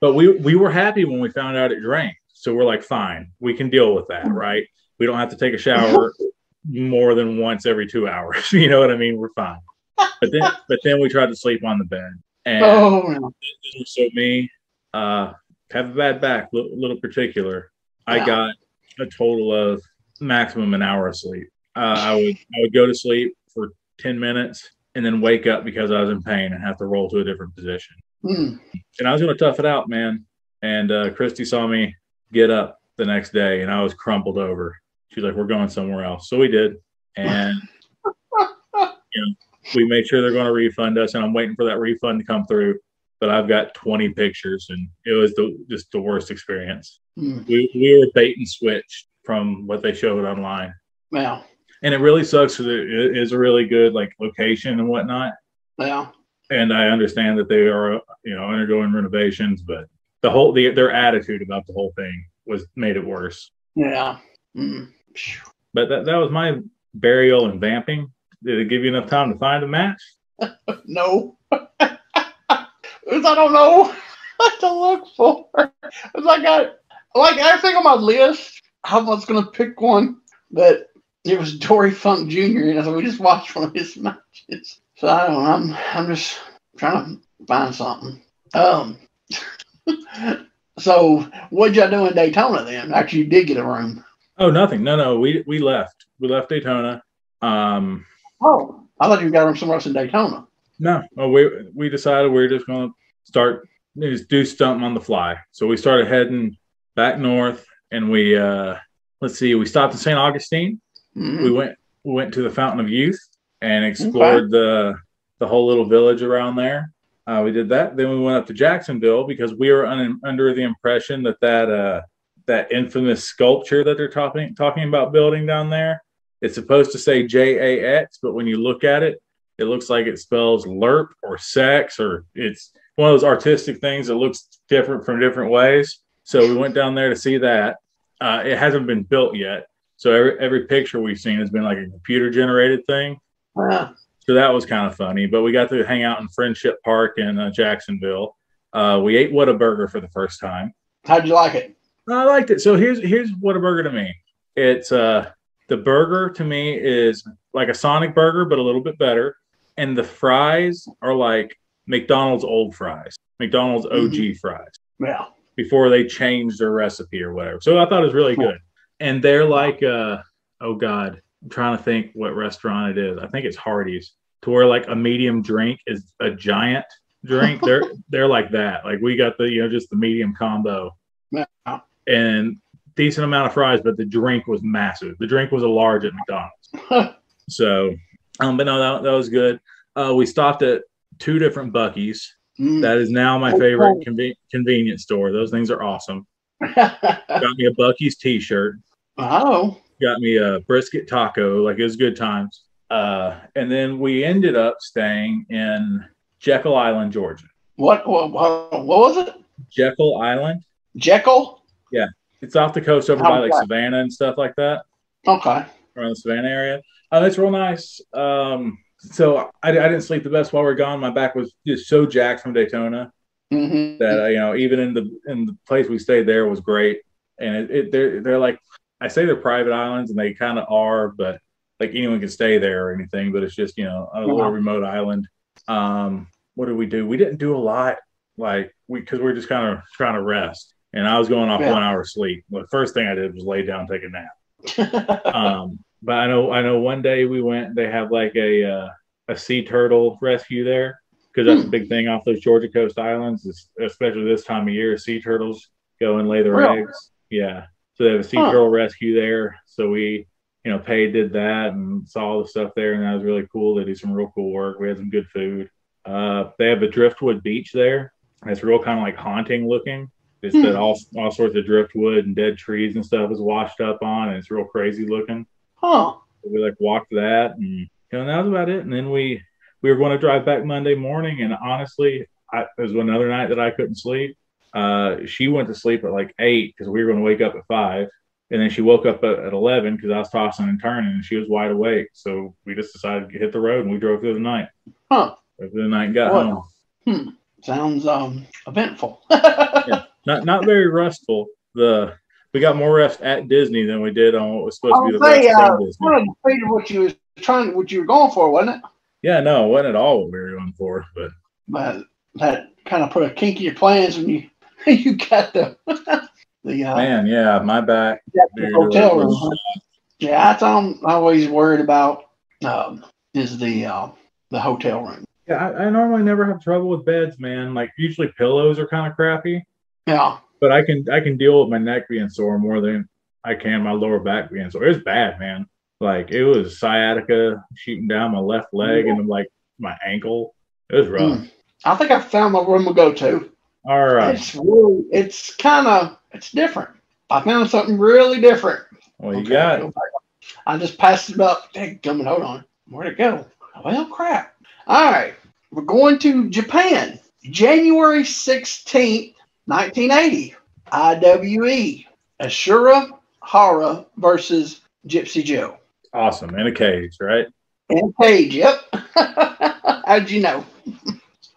but we we were happy when we found out it drained. So we're like, fine, we can deal with that, right? We don't have to take a shower [LAUGHS] more than once every two hours. [LAUGHS] you know what I mean? We're fine. But then, [LAUGHS] but then we tried to sleep on the bed, and oh. so me uh, have a bad back, a little, little particular. I got a total of maximum an hour of sleep. Uh, I would I would go to sleep for ten minutes and then wake up because I was in pain and have to roll to a different position. Mm. And I was going to tough it out, man. And uh, Christy saw me get up the next day, and I was crumpled over. She's like, we're going somewhere else. So we did. And, [LAUGHS] you know, we made sure they're going to refund us. And I'm waiting for that refund to come through. but I've got 20 pictures, and it was the, just the worst experience. Mm. We, we were bait and switch from what they showed online, Yeah. and it really sucks because it is a really good like location and whatnot. Yeah. And I understand that they are you know undergoing renovations, but the whole the, their attitude about the whole thing was made it worse. Yeah. Mm. But that that was my burial and vamping. Did it give you enough time to find a match? [LAUGHS] No. [LAUGHS] I don't know [LAUGHS] what to look for. I got like everything on my list. I was gonna pick one but it was Dory Funk Jr. and so we just watched one of his matches. So I don't know. I'm I'm just trying to find something. Um. so what'd y'all do in Daytona then? After you did get a room. Oh, nothing. No, no. We we left. We left Daytona. Um, Oh, I thought you got them somewhere else in Daytona. no, well, we we decided we are just going to start just do something on the fly. So we started heading back north, and we uh, let's see, we stopped in St. Augustine. Mhm. We went we went to the Fountain of Youth and explored the the whole little village around there. Uh, we did that. Then we went up to Jacksonville because we were un- under the impression that that uh, that infamous sculpture that they're talking talking about building down there, it's supposed to say J A X, but when you look at it, it looks like it spells lerp or sex or it's one of those artistic things that looks different from different ways. So we went down there to see that. Uh, it hasn't been built yet, so every every picture we've seen has been like a computer generated thing. So that was kind of funny. But we got to hang out in Friendship Park in uh, Jacksonville. Uh, we ate Whataburger for the first time. How'd you like it? I liked it. So here's here's Whataburger to me. It's uh the burger to me is like a Sonic burger, but a little bit better. And the fries are like McDonald's old fries, McDonald's OG Mhm. fries Yeah. before they changed their recipe or whatever. So I thought it was really good. And they're like, uh, oh God, I'm trying to think what restaurant it is. I think it's Hardee's, to where like a medium drink is a giant drink. [LAUGHS] they're they're like that. Like we got the you know just the medium combo Yeah. And decent amount of fries, but the drink was massive. The drink was a large at McDonald's. [LAUGHS] So, um, but no, that, that was good. Uh, we stopped at two different Buc-ee's. Mm. That is now my favorite conven- convenience store. Those things are awesome. [LAUGHS] Got me a Buc-ee's T-shirt. oh. Got me a brisket taco. Like it was good times. Uh, and then we ended up staying in Jekyll Island, Georgia. What what what was it? Jekyll Island. Jekyll? Yeah, it's off the coast over by like? Savannah and stuff like that, Okay. around the Savannah area. Uh, it's real nice. Um, so I, I didn't sleep the best while we are gone. My back was just so jacked from Daytona. hmm that uh, you know even in the in the place we stayed there was great and it, it they're they're like i say they're private islands and they kind of are but like anyone can stay there or anything but it's just you know a little remote island um what did we do we didn't do a lot like we because we are just kind of trying to rest and i was going off Yeah. one hour sleep the first thing i did was lay down and take a nap [LAUGHS] um, but I know I know one day we went. They have like a uh, a sea turtle rescue there because that's a Hmm. big thing off those Georgia coast islands, es- especially this time of year. Sea turtles go and lay their Really? eggs. Yeah, so they have a sea Huh. turtle rescue there. So we, you know, paid did that and saw all the stuff there, and that was really cool. They do some real cool work. We had some good food. Uh, they have a driftwood beach there. It's real kind of like haunting looking. It's Hmm. that all all sorts of driftwood and dead trees and stuff is washed up on, and it's real crazy looking huh. we like walked that and you know that was about it and then we we were going to drive back monday morning and honestly I, there was another night that i couldn't sleep uh she went to sleep at like eight because we were going to wake up at five and then she woke up at, at 11 because i was tossing and turning and she was wide awake so we just decided to hit the road and we drove through the night Huh. drove through the night and got Wow. home Sounds um eventful. [LAUGHS] not not very restful the we got more rest at disney than we did on what was supposed I to be the say, rest uh, from disney Kind of what you was trying, what you were going for, wasn't it? yeah no it wasn't at all what we were going for but But that kind of put a kink in your plans when you [LAUGHS] you got the [LAUGHS] the uh, man yeah my back the hotel room. was- Yeah, that's all I'm always worried about. Um, is the uh, the hotel room. Yeah, I, I normally never have trouble with beds, man. Like usually pillows are kind of crappy, Yeah. but I can I can deal with my neck being sore more than I can my lower back being sore. It's bad, man. Like it was sciatica shooting down my left leg and like my ankle. It was rough. Mm. I think I found my room to go to. All right. It's really, it's kind of, it's different. I found something really different. Well, you Okay, got go back. I just passed it up. Hey, coming, hold on. Where'd it go? Well, crap. All right. We're going to Japan. January 16th, 1980. IWE. Ashura Hara versus Gypsy Joe. awesome in a cage, right? And Page, yep. [LAUGHS] How'd you know?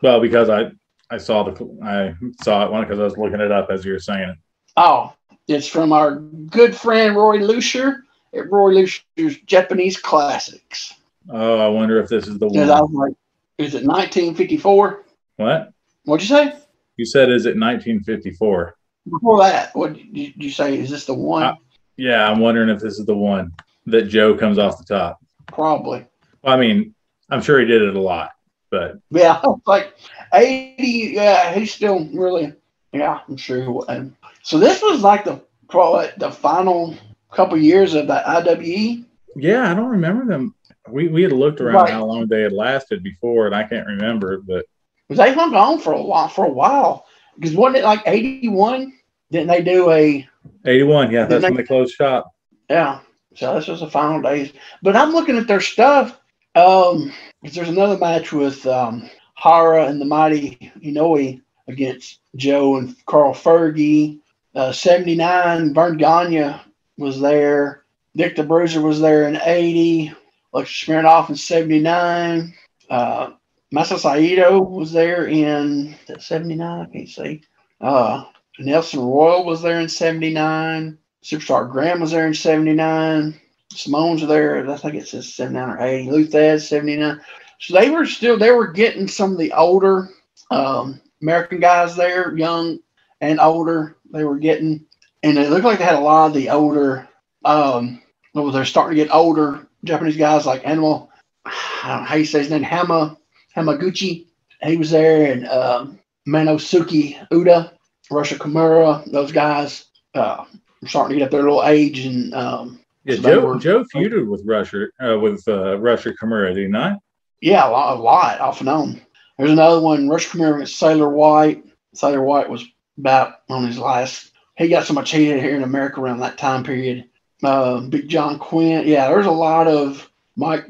Well, because I I saw the I saw it one because I was looking it up as you were saying it. Oh, it's from our good friend Roy Lucier at Roy Lucier's Japanese Classics. Oh, I wonder if this is the And I one. was like, is it 1954? What What'd you say? You said? Is it 1954? Before that, what did you, say? Is this the one? Yeah, I'm wondering if this is the one that Joe comes off the top. Probably. Well, I mean, I'm sure he did it a lot, but Yeah, [LAUGHS] like 80. Yeah, he's still really. Yeah, I'm sure. And so this was like the probably the final couple years of the IWE. yeah, I don't remember them. We we had looked around Right. how long they had lasted before, and I can't remember. But Because they hung on for a while. For a while. Because wasn't it like 81? Didn't they do a 81, yeah, that's Didn't when they- they closed shop. Yeah. So this was the final days. But I'm looking at their stuff. Um, there's another match with um, Hara and the Mighty Inoue against Joe and Carl Fergie. Uh, 79, Verne Gagne was there. Dick the Bruiser was there in 80. Lex Smirnoff in 79. Uh, Masa Saito was there in 79. I can't see. Uh, Nelson Royal was there in 79. Superstar Graham was there in 79. Simone's there. I think it says 79 or 80. Luthez, 79. So they were still, they were getting some of the older um, American guys there, young and older. They were getting, and it looked like they had a lot of the older, um, well, they're starting to get older Japanese guys like Animal, I don't know how you say his name, Hama, Hamaguchi. He was there, and um, Manosuke Uda, Rusher Kimura, those guys uh, were starting to get up their little age and um, Yeah, So Joe were- Joe feuded with Rusher uh, with uh, Rusher Kimura, did he not? Yeah, a lot, a lot off and on. There's another one, Rush Premier against Sailor White. Sailor White was about on his last. He got so much heated here in America around that time period. Uh, Big John Quinn. Yeah, there's a lot of Mike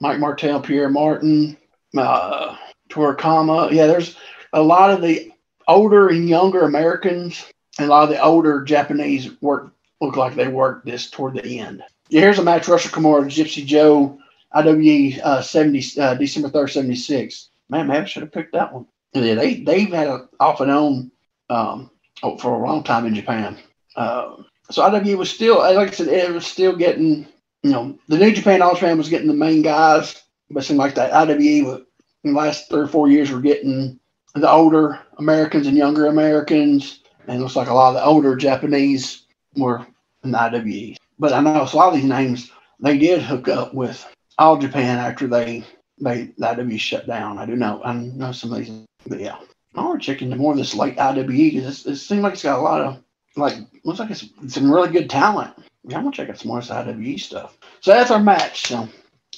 Mike Martel, Pierre Martin, uh, Torikama. Yeah, there's a lot of the older and younger Americans and a lot of the older Japanese work look like they worked this toward the end. Yeah, here's a match: Rusher Kimura, Gypsy Joe, IWE uh, 70, uh, December 3rd, 76. Man, maybe I should have picked that one. Yeah, they, they've had a off and on um, oh, for a long time in Japan. Uh, so IWE was still, like I said, it was still getting, you know, the New Japan All Japan was getting the main guys, but it seemed like that IWE was, in the last three or four years were getting the older Americans and younger Americans. And it looks like a lot of the older Japanese were in the IWE. But I know a lot of these names, they did hook up with All Japan after they they the IWE shut down. I do know I know some of these, but yeah, I want to check into more of this late IWE because it seems like it's got a lot of like looks like it's some really good talent. Yeah, I'm gonna check out some more of this IWE stuff. So that's our match. So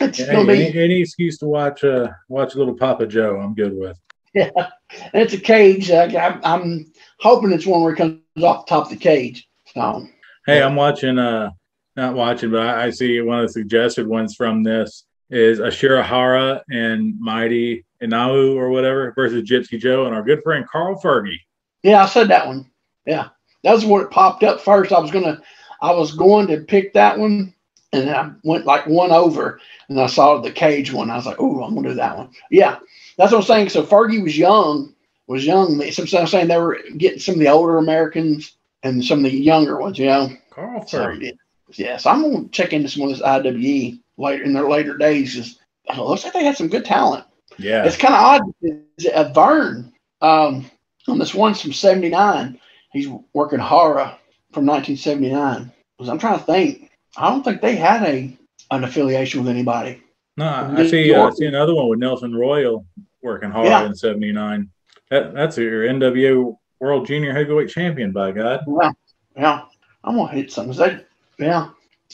it's Hey, any, any excuse to watch uh, watch little Papa Joe, I'm good with. yeah, and it's a cage. I, I'm hoping it's one where it comes off the top of the cage. So Hey. I'm watching. Uh, not watching, but I, I see one of the suggested ones from this is Ashura Hara and Mighty Inoue or whatever versus Gypsy Joe and our good friend Carl Fergie. Yeah, I said that one. Yeah, that was when it popped up first. I was gonna, I was going to pick that one, and then I went like one over, and I saw the cage one. I was like, oh, I'm gonna do that one. Yeah, that's what I'm saying. So Fergie was young, was young. So I'm saying they were getting some of the older Americans and some of the younger ones. You know, Carl so Fergie. yeah. So I'm gonna check into some of this IWE later in their later days. Just it looks like they had some good talent. Yeah. It's kind of odd. Uh, Verne, um, on this one from '79, he's working Hara from 1979. Because I'm trying to think. I don't think they had a an affiliation with anybody. No, I see. Uh, I see another one with Nelson Royal working hard Yeah. in '79. That, that's your NWA World Junior Heavyweight Champion, by God. Yeah, yeah. I'm gonna hit something. Is that, yeah.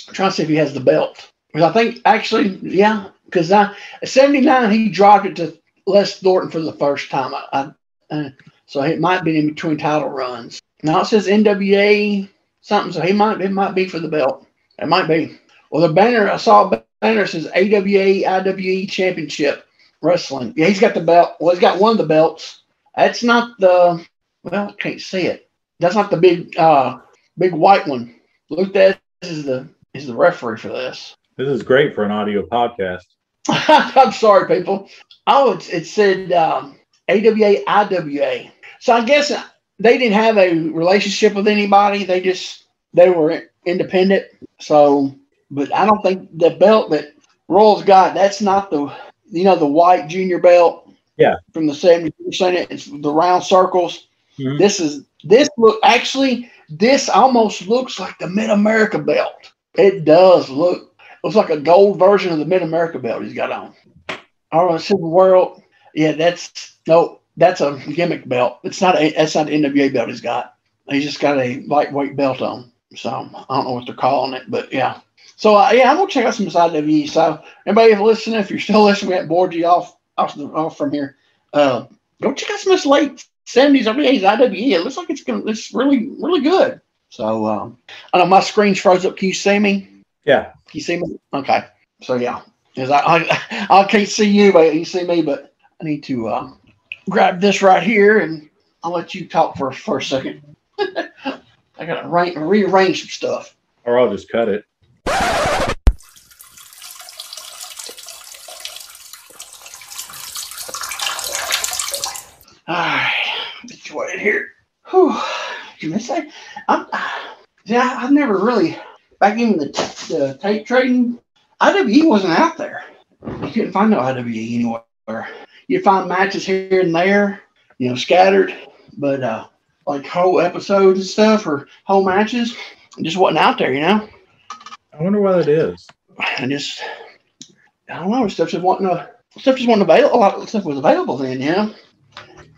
I'm trying to see if he has the belt. Because I think actually, yeah. Because I at '79 he dropped it to Les Thornton for the first time. I, I, uh, so it might be in between title runs. Now it says NWA something, so he might it might be for the belt. It might be. Well, the banner I saw a banner says AWA IWE Championship Wrestling. Yeah, he's got the belt. Well, he's got one of the belts. That's not the. Well, I can't see it. That's not the big, uh, big white one. Luke, that is the is the referee for this. This is great for an audio podcast. [LAUGHS] I'm sorry, people. Oh, it, it said um, AWA IWA. So I guess they didn't have a relationship with anybody. They just they were independent. So, but I don't think the belt that Royal's got that's not the you know the white junior belt. Yeah. From the seventy percent, it's the round circles. Mhm. This is this look actually this almost looks like the Mid America belt. It does look looks like a gold version of the Mid America belt he's got on. All right, Civil World. Yeah, that's no, that's a gimmick belt. It's not a that's not the NWA belt he's got. He's just got a lightweight belt on. So I don't know what they're calling it, but yeah. So uh, yeah, I'm gonna check out some side WWE. So anybody listening, if you're still listening, we haven't bored you off off, the, off from here. Uh, go check out some of this late seventies, early eighties IWE. It looks like it's gonna it's really really good. So um, I know my screen's froze up. Can you see me? Yeah. Can you see me? Okay. So yeah, 'Cause I, I I can't see you, but you see me. But I need to uh, grab this right here, and I'll let you talk for for a second. [LAUGHS] I gotta re- rearrange some stuff. Or I'll just cut it. All right, get you in here. Whew. You miss that? I'm, yeah, I've never really back in the, the tape trading. IWE wasn't out there. You couldn't find no IWE anywhere. You'd find matches here and there, you know, scattered, but uh, like whole episodes and stuff or whole matches, it just wasn't out there, you know. I wonder why that is. I just, I don't know, stuff just wasn't, uh, stuff just wasn't available. A lot of stuff was available then, you know.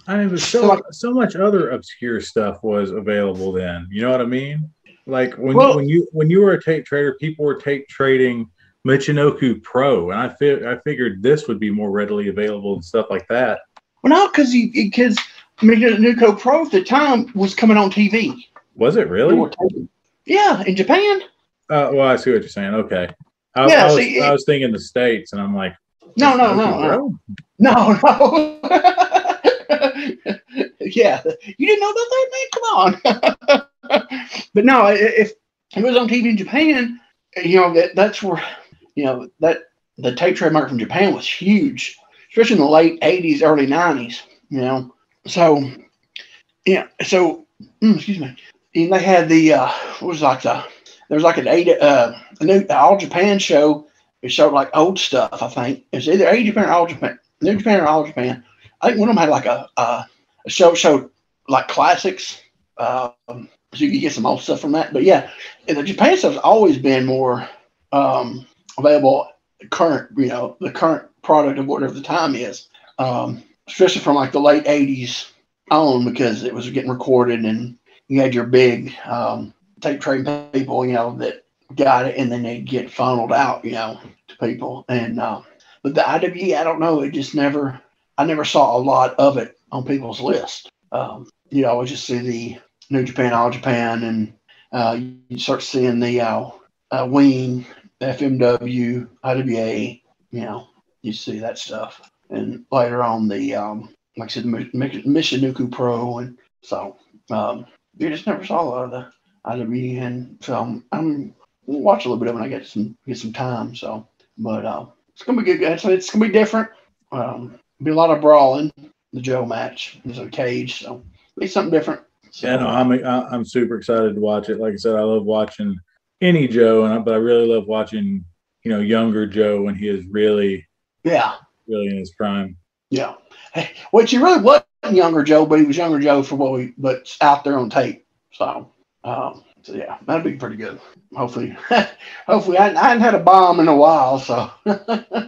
I mean, but so so much other obscure stuff was available then. You know what I mean? Like when Well- when you when you were a tape trader, people were tape trading Michinoku Pro, and I fi- I figured this would be more readily available and stuff like that. Well, no, because because Nuco Pro at the time was coming on TV. Was it really? Yeah, in Japan. Uh, well, I see what you're saying. Okay. I, Yeah, I, was, see, I was thinking the states, and I'm like, No, no, no, no, no, no. yeah, you didn't know about that, man. Come on. [LAUGHS] but no, if it was on TV in Japan, you know that that's where you know that the tape trademark from Japan was huge, especially in the late '80s, early '90s. You know, so yeah, so mm, excuse me, and they had the uh, what was like the there was like an eight uh a new All Japan show. It showed like old stuff. I think it was either A Japan or All Japan, New Japan or All Japan. I think one of them had like a uh, a show showed like classics. Um, so you could get some old stuff from that. But yeah, and the Japan stuff's always been more um, available current, you know, the current product of whatever the time is. Um, especially from like the late '80s on, because it was getting recorded, and you had your big um, tape trading people, you know, that got it, and then they'd get funneled out, you know, to people. And uh, but the IWE, I don't know, it just never, I never saw a lot of it on people's list. Um, you know, I would just see the New Japan, All Japan, and uh, you start seeing the uh, uh, Wing, FMW, IWA. You know, you see that stuff, and later on the um, like I said, Mi- Mi- Michinoku Pro, and so um, you just never saw a lot of the IWE, and so I'm, I'm we'll watch a little bit of it when I get some get some time. So, but uh, it's gonna be good. It's, it's gonna be different. Um, be a lot of brawling. The Joe match. There's a cage, so be something different. So, Yeah, no, I'm I- I'm super excited to watch it. Like I said, I love watching any Joe, and I, but I really love watching you know younger Joe when he is really yeah, really in his prime. yeah. Hey, which he really wasn't younger Joe, but he was younger Joe for what we, but out there on tape. So, um, so yeah, that'd be pretty good. Hopefully, [LAUGHS] hopefully, I, I hadn't had a bomb in a while, so [LAUGHS]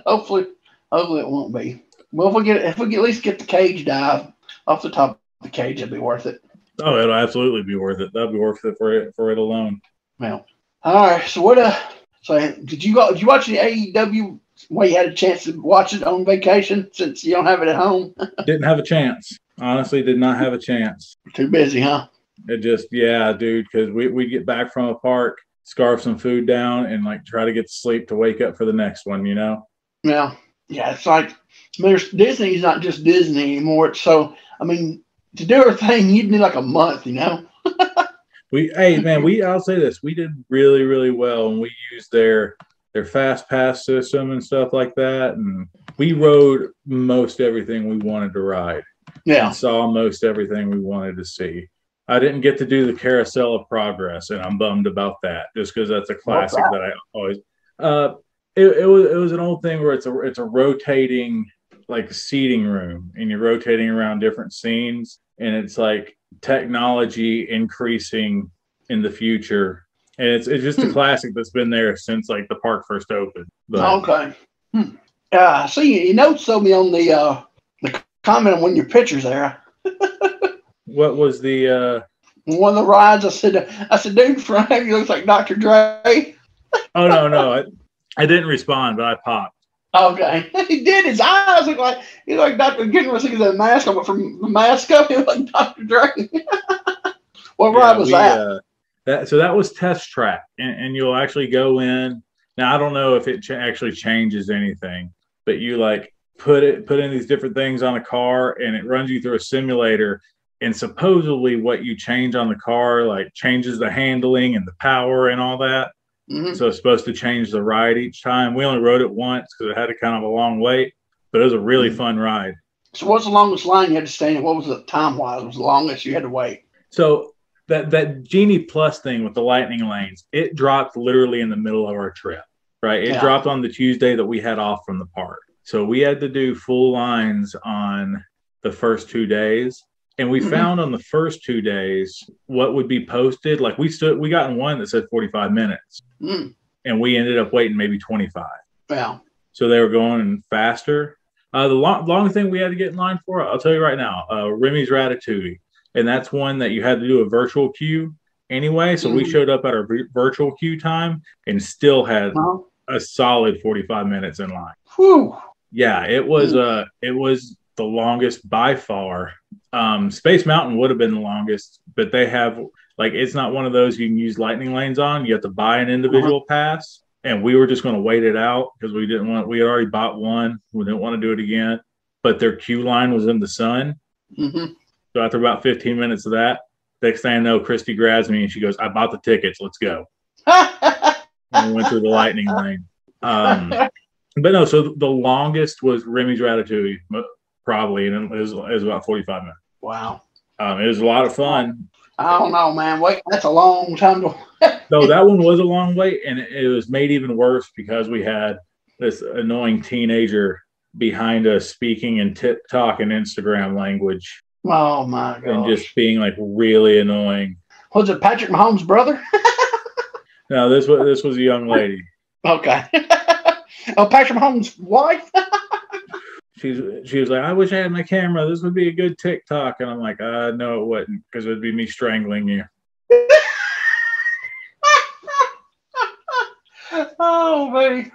hopefully, hopefully it won't be. Well, if we get if we get, at least get the cage dive off the top of the cage, it'd be worth it. Oh, it'll absolutely be worth it. That'd be worth it for it for it alone. Well, all right. So what? Uh, so did you go? Did you watch the AEW Well, you had a chance to watch it on vacation since you don't have it at home. [LAUGHS] Didn't have a chance. Honestly, did not have a chance. Too busy, huh? It just, yeah, dude, because we we get back from a park, scarf some food down, and like try to get to sleep to wake up for the next one. You know? Yeah, yeah. It's like there's, Disney's not just Disney anymore. It's so I mean, to do everything, you'd need like a month. You know? [LAUGHS] we, hey man, we. I'll say this: we did really, really well, and we used their their fast pass system and stuff like that, and we rode most everything we wanted to ride. Yeah. and saw most everything we wanted to see. I didn't get to do the Carousel of Progress, and I'm bummed about that, just because that's a classic that? that I always. Uh, it, it was it was an old thing where it's a it's a rotating like seating room, and you're rotating around different scenes, and it's like technology increasing in the future, and it's it's just a Hmm. classic that's been there since like the park first opened. But Okay. Hmm. Uh, see, you notes told me on the uh, the comment on one of your pictures there. [LAUGHS] what was the uh, One of the rides, I said, I said, dude, [LAUGHS] of you looks like Dr. Dre. [LAUGHS] Oh no, no, I, I didn't respond, but I popped. Okay, he did. His eyes look like he looked like Dr. Getting was thinking the mask on, but from the mask up, he looked like Dr. Dre. what Yeah, ride was we, that? That so that was test track, and, and you'll actually go in. Now I don't know if it ch- actually changes anything, but you like put it put in these different things on a car, and it runs you through a simulator. And supposedly, what you change on the car like changes the handling and the power and all that. Mhm. So it's supposed to change the ride each time. We only rode it once because it had a kind of a long wait, but it was a really Mhm. fun ride. So, what's the longest line you had to stay in? What was the time wise? Was the longest you had to wait? So that that Genie Plus thing with the lightning lanes, it dropped literally in the middle of our trip. Right, it Yeah. dropped on the Tuesday that we had off from the park. So we had to do full lines on the first two days. And we Mhm. found on the first two days what would be posted. Like we stood, we got in one that said 45 minutes, Mm. and we ended up waiting maybe 25. Yeah. So they were going faster. Uh, the long, long thing we had to get in line for, I'll tell you right now, uh, Remy's Ratatouille. And that's one that you had to do a virtual queue anyway. So we Mhm. showed up at our vi- virtual queue time and still had Well, a solid 45 minutes in line. whew. Yeah, it was uh it was the longest by far. Um Space Mountain would have been the longest, but they have like it's not one of those you can use lightning lanes on. You have to buy an individual pass. And we were just going to wait it out because we didn't want we had already bought one. We didn't want to do it again. But their queue line was in the sun. hmm So after about 15 minutes of that, next thing I know, Christy grabs me and she goes, I bought the tickets, let's go. [LAUGHS] And we went through the lightning lane. Um but no, so the longest was Remy's Ratatouille, probably, and it was, it was about 45 minutes. wow. Um, it was a lot of fun. I don't know, man. Wait, that's a long time to. [LAUGHS] No, that one was a long wait, and it, it was made even worse because we had this annoying teenager behind us speaking in TikTok and Instagram language Oh my god! and just being like really annoying. Was it Patrick Mahomes' brother? [LAUGHS] No, this was this was a young lady. okay. [LAUGHS] oh, Patrick Mahomes' wife. [LAUGHS] She's she was like, I wish I had my camera. This would be a good TikTok, and I'm like, uh, no, it wouldn't, because it would be me strangling you. oh, baby.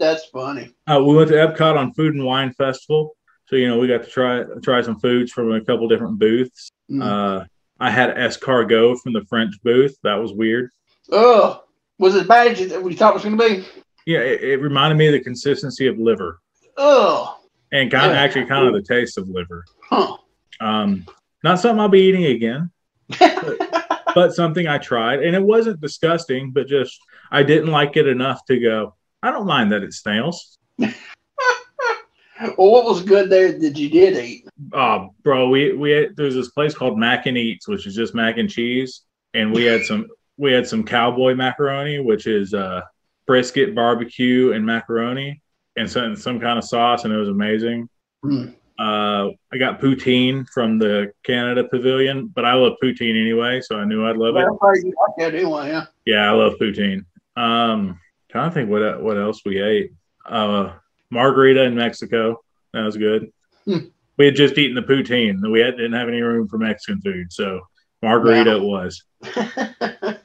That's funny. Uh, we went to Epcot on Food and Wine Festival, so you know we got to try try some foods from a couple different booths. Mm. Uh, I had escargot from the French booth. That was weird. oh, was it bad as we thought it was going to be? Yeah, it, it reminded me of the consistency of liver, Oh, and kind of Yeah. actually kind of the taste of liver. huh. Um, not something I'll be eating again, [LAUGHS] but something I tried, and it wasn't disgusting, but just I didn't like it enough to go. I don't mind that it snails. [LAUGHS] well, what was good there that you did eat? Oh, bro, we we there's this place called Mac and Eats, which is just mac and cheese, and we had some we had some cowboy macaroni, which is uh, brisket, barbecue, and macaroni, and some some kind of sauce, and it was amazing. Mm. Uh, I got poutine from the Canada Pavilion, but I love poutine anyway, so I knew I'd love it. Well, probably you like that anyway, yeah. Yeah, I love poutine. Um, trying to think what what else we ate. Uh, margarita in Mexico. That was good. Hmm. We had just eaten the poutine. We had, didn't have any room for Mexican food, so margarita Wow. it was.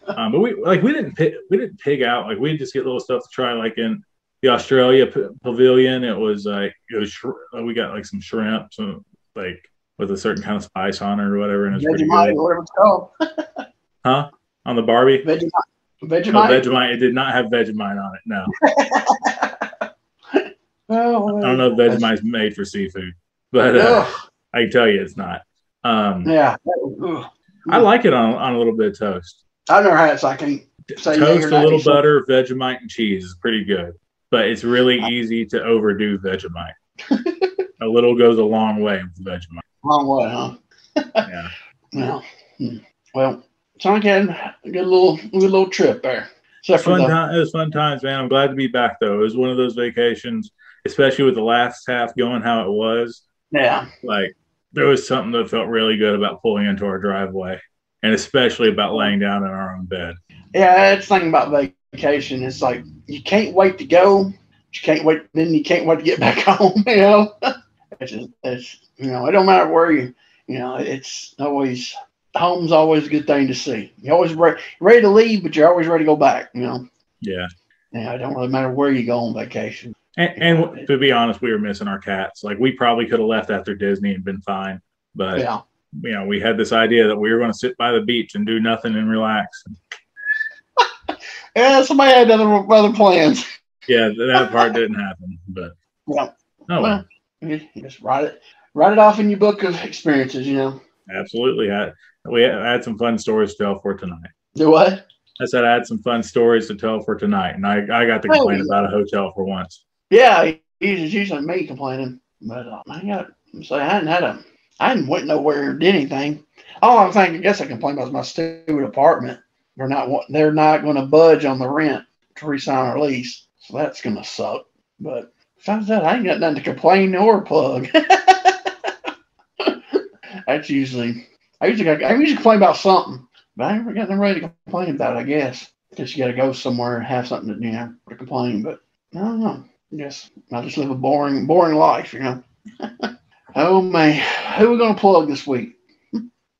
Um, but we like we didn't pi- we didn't pig out. Like we just get little stuff to try. Like in the Australia p- pavilion, it was like it was sh- we got like some shrimp, some like with a certain kind of spice on it or whatever, and it's pretty Vegemite, good. whatever it's called. [LAUGHS] Huh? On the Barbie? Vegemite. Vegemite. No. Vegemite. It did not have Vegemite on it. No, [LAUGHS] oh, I don't know if Vegemite's made for seafood, but uh, I can tell you it's not. Um, yeah. Ugh. I like it on on a little bit of toast. I've never had it, so I can't say toast, a little butter, Vegemite, and cheese is pretty good. But it's really easy to overdo Vegemite. [LAUGHS] a little goes a long way with Vegemite. Wrong way, huh? Yeah. [LAUGHS] Yeah. Hmm. Well, you had a good little, good little trip there. Except for fun time. It was fun times, man. I'm glad to be back though. It was one of those vacations, especially with the last half going how it was. yeah, Like there was something that felt really good about pulling into our driveway, and especially about laying down in our own bed. yeah. That's the thing about vacation. It's like you can't wait to go. You can't wait. Then you can't wait to get back [LAUGHS] home. You know, [LAUGHS] it's, just, it's you know, it don't matter where you. You know, it's always home's always a good thing to see. You're always re- ready to leave, but you're always ready to go back. You know, Yeah. yeah. It don't really matter where you go on vacation. And, and to be honest, we were missing our cats. Like we probably could have left after Disney and been fine, but Yeah. you know, we had this idea that we were going to sit by the beach and do nothing and relax. [LAUGHS] Yeah, somebody had other other plans. Yeah, that part didn't happen, but [LAUGHS] Yeah. oh, well, just write it, write it off in your book of experiences. You know, absolutely. I, we had, I had some fun stories to tell for tonight. do what? I said I had some fun stories to tell for tonight, and I, I got to complain about a hotel for once. Yeah, it's usually me complaining, but uh, I got so I hadn't had a, I hadn't went nowhere or did anything. All I'm thinking, I guess I complained about is my stupid apartment. They're not they're not going to budge on the rent to re-sign our lease, so that's going to suck. But besides that, I ain't got nothing to complain or plug. [LAUGHS] that's usually I usually I usually complain about something, but I never got them ready to complain about. it, I guess because you got to go somewhere and have something to you know to complain. But I don't know. I guess I just live a boring, boring life, you know. [LAUGHS] oh man, who we gonna plug this week?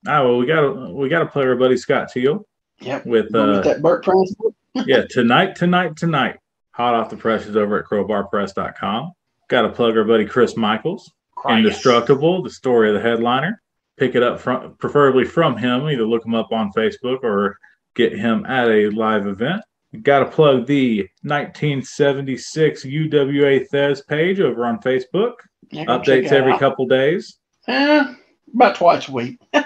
Ah, well, we got to we got to play our buddy Scott Teal Yep, with uh, that Burt Prince. [LAUGHS] yeah tonight, tonight, tonight. Hot off the presses over at crowbarpress.com. Got to plug our buddy Chris Michaels. Indestructible, the story of the headliner. Pick it up from, preferably from him. Either look him up on Facebook or get him at a live event. Got to plug the 1976 UWA Thez page over on Facebook. Yeah, go check Updates every out. couple days. Eh, about twice a week. [LAUGHS] All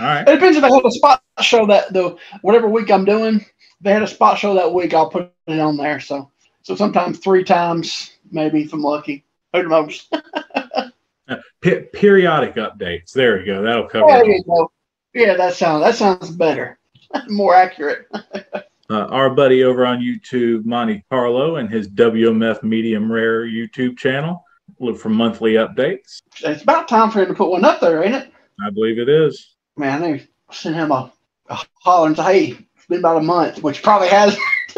right. It depends if they have a spot show that the whatever week I'm doing. If they had a spot show that week, I'll put it on there. So so sometimes three times, maybe if I'm lucky. Who knows? [LAUGHS] Pe- periodic updates. There we go. That'll cover There you go. Yeah, that sounds that sounds better, [LAUGHS] more accurate. [LAUGHS] Uh, our buddy over on YouTube, Monty Carlo, and his WMF Medium Rare YouTube channel. Look for monthly updates. It's about time for him to put one up there, ain't it? I believe it is. Man, they send him a, a holler and say, "Hey, it's been about a month," which probably has. [LAUGHS]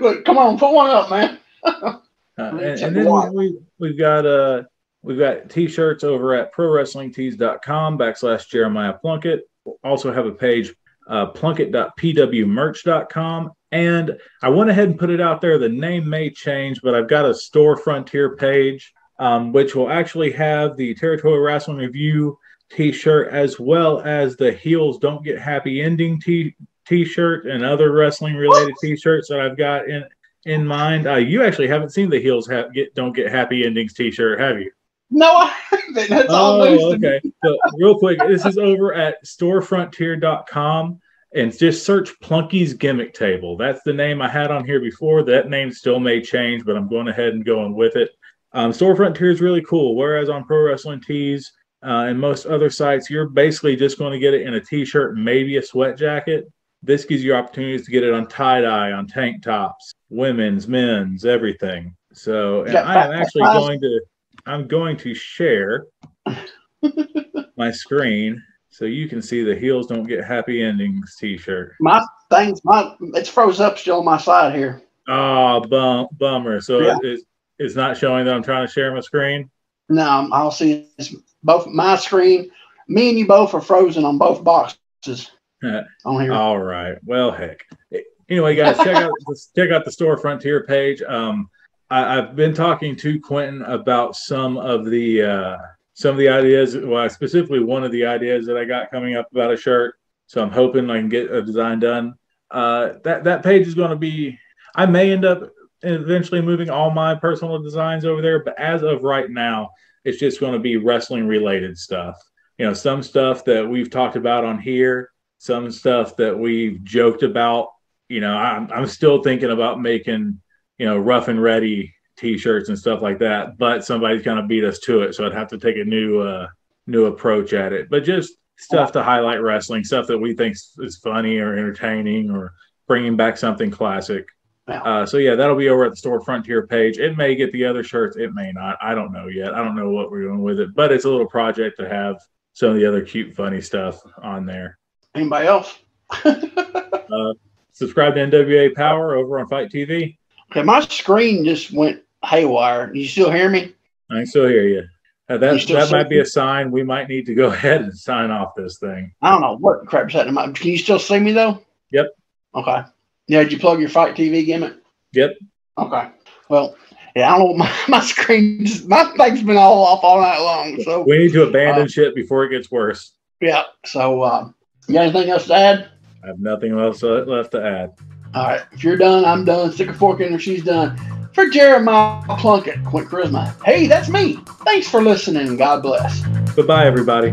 but come on, put one up, man. Uh, and, and then lot. we, we've got uh we've got t-shirts over at prowrestlingtees.com backslash Jeremiah Plunkett. We'll also have a page uh, plunkett.pwmerch.com. And I went ahead and put it out there. The name may change, but I've got a store frontier page, um, which will actually have the Territorial Rasslin' Review t-shirt as well as the Heels Don't Get Happy Ending t- t-shirt and other wrestling related t-shirts that I've got in in mind. Uh, you actually haven't seen the Heels ha- get Don't Get Happy Endings t-shirt, have you? No, I haven't. That's all Oh, okay. So real quick, this is over at storefrontier.com and just search Plunky's Gimmick Table. That's the name I had on here before. That name still may change, but I'm going ahead and going with it. Um, Store Frontier is really cool. Whereas on Pro Wrestling Tees uh, and most other sites, you're basically just going to get it in a t-shirt, maybe a sweat jacket. This gives you opportunities to get it on tie dye, on tank tops, women's, men's, everything. So, and Yeah, I am actually going to, I'm going to share [LAUGHS] my screen so you can see the heels don't get happy endings t-shirt. My things, my it's froze up still on my side here. Oh, bum, bummer. So Yeah. it's, it's not showing that I'm trying to share my screen. No, I'll see it's both my screen. Me and you both are frozen on both boxes on here. All right. Well, heck. anyway, guys, check out [LAUGHS] check out the store Frontier page. Um, I, have been talking to Quentin about some of the uh, some of the ideas. Well, specifically one of the ideas that I got coming up about a shirt. So I'm hoping I can get a design done. Uh, that that page is going to be. I may end up eventually moving all my personal designs over there, but as of right now, it's just going to be wrestling related stuff. You know, some stuff that we've talked about on here, some stuff that we've joked about. You know, I'm, I'm still thinking about making, you know, rough and ready t-shirts and stuff like that, but somebody's kind of beat us to it. So I'd have to take a new, uh, new approach at it, but just stuff to highlight wrestling, stuff that we think is funny or entertaining or bringing back something classic. Uh, so yeah, that'll be over at the store frontier page. It may get the other shirts, it may not. I don't know yet. I don't know what we're doing with it, but it's a little project to have some of the other cute, funny stuff on there. Anybody else? [LAUGHS] uh, subscribe to NWA Power over on FITE TV. Okay, my screen just went haywire. You still hear me? I can still hear you. Uh, that that might be a sign we might need to go [LAUGHS] ahead and sign off this thing. I don't know what crap's happening. Can you still see me though? Yep. Okay. Yeah, did you plug your FITE TV gimmick? Yep. Okay. Well, yeah, I don't know. [LAUGHS] My, my screen, my thing's been all off all night long. So we need to abandon uh, shit before it gets worse. Yeah. So, uh, you got anything else to add? I have nothing else left to add. All right. If you're done, I'm done. Stick a fork in her. She's done. For Jeremiah Plunkett, Quint Charisma. Hey, that's me. Thanks for listening. God bless. Goodbye, everybody.